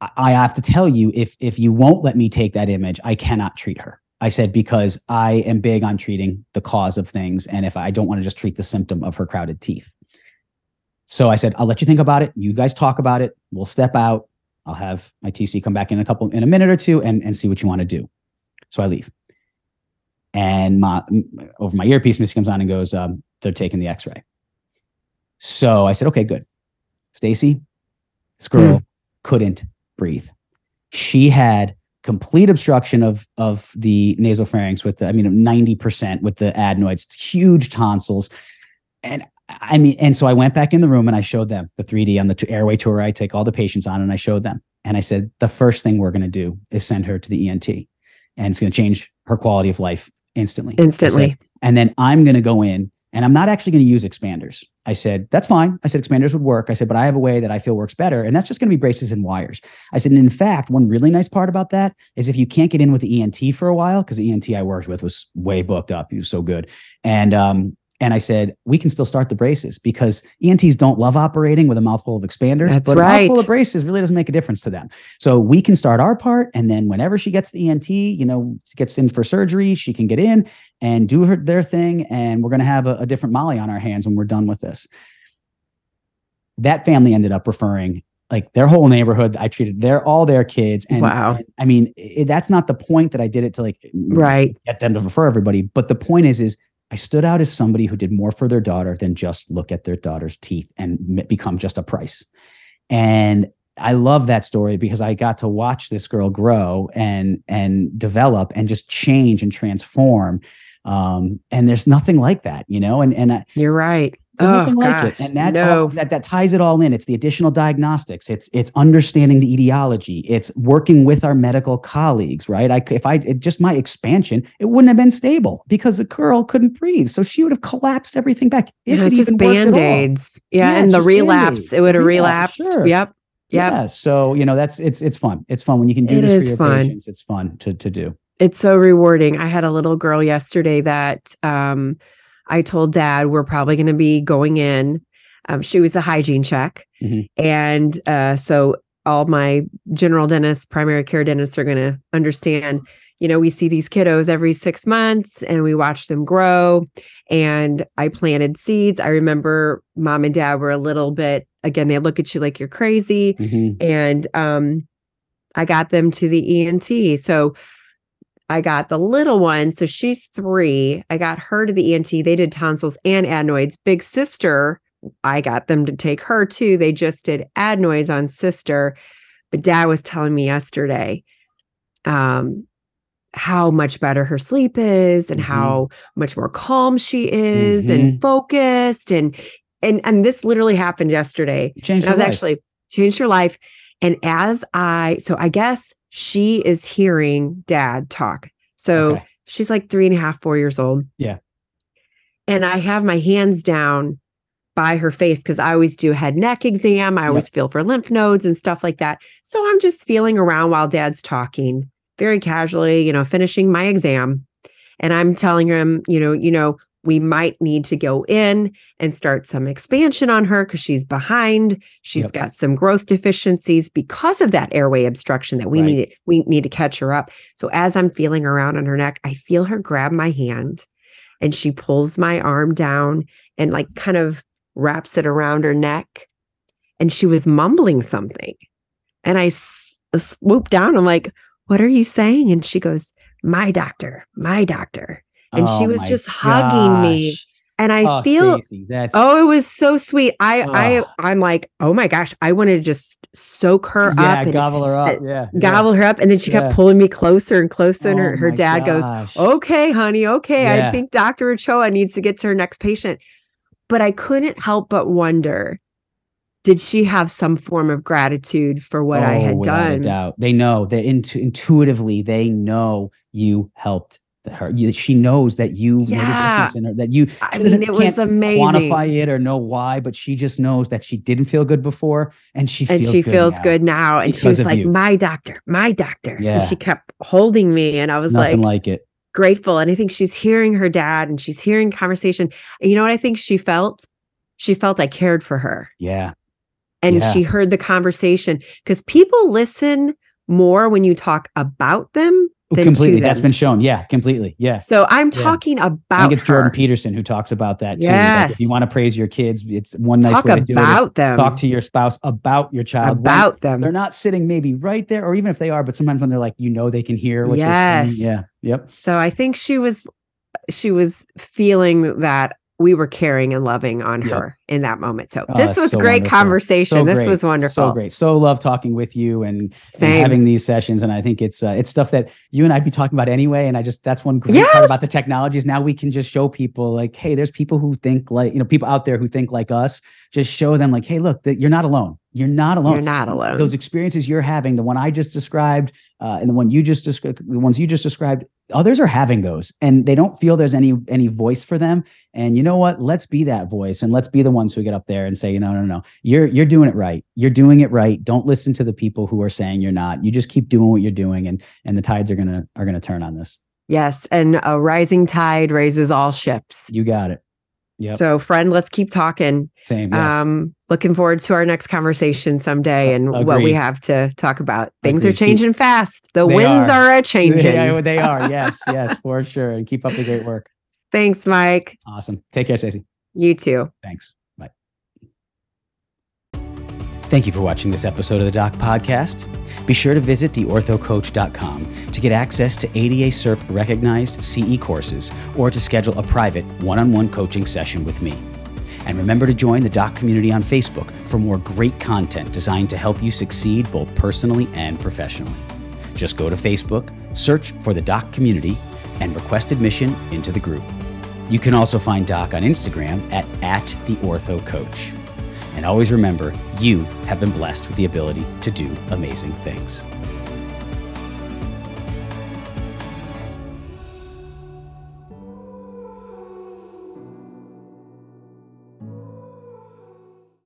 I- have to tell you, if if you won't let me take that image, I cannot treat her. I said because I am big on treating the cause of things, and if I don't want to just treat the symptom of her crowded teeth. So I said, I'll let you think about it. You guys talk about it. We'll step out. I'll have my TC come back in a couple in a minute or two and, and see what you want to do. So I leave. And my over my earpiece, Missy comes on and goes, um, they're taking the x-ray. So I said, okay, good. Stacy, this girl couldn't breathe. She had complete obstruction of of the nasopharynx with the, I mean, 90% with the adenoids, huge tonsils. And I mean, and so I went back in the room and I showed them the 3D on the airway tour I take all the patients on and I showed them. And I said, the first thing we're going to do is send her to the ENT and it's going to change her quality of life instantly. I said, Instantly. and then I'm going to go in and I'm not actually going to use expanders. I said, that's fine. I said, expanders would work. I said, but I have a way that I feel works better. And that's just going to be braces and wires. I said, and in fact, one really nice part about that is if you can't get in with the ENT for a while, because the ENT I worked with was way booked up. He was so good. And, um, and I said, we can still start the braces because ENTs don't love operating with a mouthful of expanders. That's but a mouthful of braces really doesn't make a difference to them. So we can start our part. And then whenever she gets the ENT, you know, gets in for surgery, she can get in and do her their thing. And we're going to have a, a different Molly on our hands when we're done with this. That family ended up referring like their whole neighborhood. I treated their all their kids. And Wow. and, I mean, it, that's not the point that I did it to like Right. get them to refer everybody. But the point is, is I stood out as somebody who did more for their daughter than just look at their daughter's teeth and become just a price. And I love that story because I got to watch this girl grow and and develop and just change and transform. Um, and there's nothing like that, you know. And and I, You're right. There's oh, nothing like gosh. it. And that, no. all, that that ties it all in. It's the additional diagnostics. It's it's understanding the etiology. It's working with our medical colleagues, right? I if I it, just my expansion, it wouldn't have been stable because the girl couldn't breathe, so she would have collapsed everything back. If Yeah, it it's just even worked at all. band aids. Yeah, Yeah, and the relapse, Band-Aids. it would have Relapse, relapsed. sure. Yep. Yep. Yeah. So you know that's it's it's fun. It's fun when you can do It this for your fun. patients. It's fun to to do. It's so rewarding. I had a little girl yesterday that um, I told dad we're probably going to be going in. Um, she was a hygiene check. Mhm. And uh, so all my general dentists, primary care dentists are going to understand. You know, we see these kiddos every six months and we watch them grow. And I planted seeds. I remember mom and dad were a little bit, again, they look at you like you're crazy Mhm. and um I got them to the ENT. So I got the little one, so she's 3. I got her to the ENT. They did tonsils and adenoids. Big sister, I got them to take her too. They just did adenoids on sister. But dad was telling me yesterday um how much better her sleep is and Mhm. how much more calm she is Mhm. and focused and and and this literally happened yesterday changed and I was life. actually changed her life. And as I, so I guess she is hearing dad talk. So Okay. she's like three and a half, four years old. Yeah. And I have my hands down by her face because I always do a head neck exam. I always feel for lymph nodes and stuff like that. So I'm just feeling around while dad's talking very casually, you know, finishing my exam. And I'm telling him, you know, you know, we might need to go in and start some expansion on her because she's behind. She's Yep. got some growth deficiencies because of that airway obstruction that we Right. need we need to catch her up. So as I'm feeling around on her neck, I feel her grab my hand and she pulls my arm down and like kind of wraps it around her neck. And she was mumbling something. And I s- swoop down. I'm like, what are you saying? And she goes, my doctor, my doctor. And she Oh was my just hugging me. And I oh, feel Stacy, Oh, it was so sweet. I I Oh. I'm like, oh my gosh, I wanted to just soak her yeah, up and gobble her up. yeah, yeah. gobble her up. And then she kept Yeah. pulling me closer and closer. and Oh her, her my dad goes. Okay, honey, okay. Yeah. I think Dr. Ochoa needs to get to her next patient. But I couldn't help but wonder, did she have some form of gratitude for what I Oh, had without a done? doubt. They know they intu- intuitively they know you helped her. You, she knows that you made a Yeah. difference in her. That you I mean, it was amazing. quantify it or know why, but she just knows that she didn't feel good before, and she and feels she good feels now. good now. And she was like, you. my doctor, my doctor. Yeah. And she kept holding me. And I was Nothing like, like it. grateful. And I think she's hearing her dad and she's hearing conversation. And you know what I think she felt? She felt I cared for her. Yeah, And Yeah. she heard the conversation because people listen more when you talk about them completely. That's been shown. Yeah, completely. yeah so I'm Yeah. talking about I think it's Jordan her. Peterson who talks about that too. Like, Yes. if you want to praise your kids, it's one nice talk way to do it. them. Talk to your spouse about your child. About them. they're not sitting maybe right there, or even if they are, but sometimes when they're like, you know, they can hear what Yes. you're saying. Yeah. Yep. So I think she was she was feeling that we were caring and loving on Yep. her in that moment. So Oh, this was so great wonderful. conversation. So this great. was wonderful. So great. So love talking with you and, and having these sessions. And I think it's uh, it's stuff that you and I'd be talking about anyway. And I just that's one great part about the technology is now we can just show people like, hey, there's people who think like you know people out there who think like us. Just show them like, hey, look, that you're not alone. You're not alone. You're not alone. Those experiences you're having, the one I just described, uh, and the one you just described, the ones you just described, others are having those, and they don't feel there's any any voice for them. And you know what? Let's be that voice, and let's be the ones who get up there and say, you know, no, no, no, you're you're doing it right. You're doing it right. Don't listen to the people who are saying you're not. You just keep doing what you're doing, and and the tides are gonna are gonna turn on this. yes. And a rising tide raises all ships. You got it. Yep. So friend, let's keep talking. Same. Yes. Um, looking forward to our next conversation someday and what we have to talk about. Things are Agreed. Keep- changing fast. The They winds are. are a changing. Yeah, they are. Yes. Yes. For sure. And keep up the great work. Thanks, Mike. Awesome. Take care, Stacy. You too. Thanks. Thank you for watching this episode of the Doc Podcast. Be sure to visit theorthocoach.com to get access to ADA CERP recognized CE courses or to schedule a private one on one coaching session with me. And remember to join the Doc community on Facebook for more great content designed to help you succeed both personally and professionally. Just go to Facebook, search for the Doc community, and request admission into the group. You can also find Doc on Instagram at, at the Ortho Coach. And always remember, you have been blessed with the ability to do amazing things.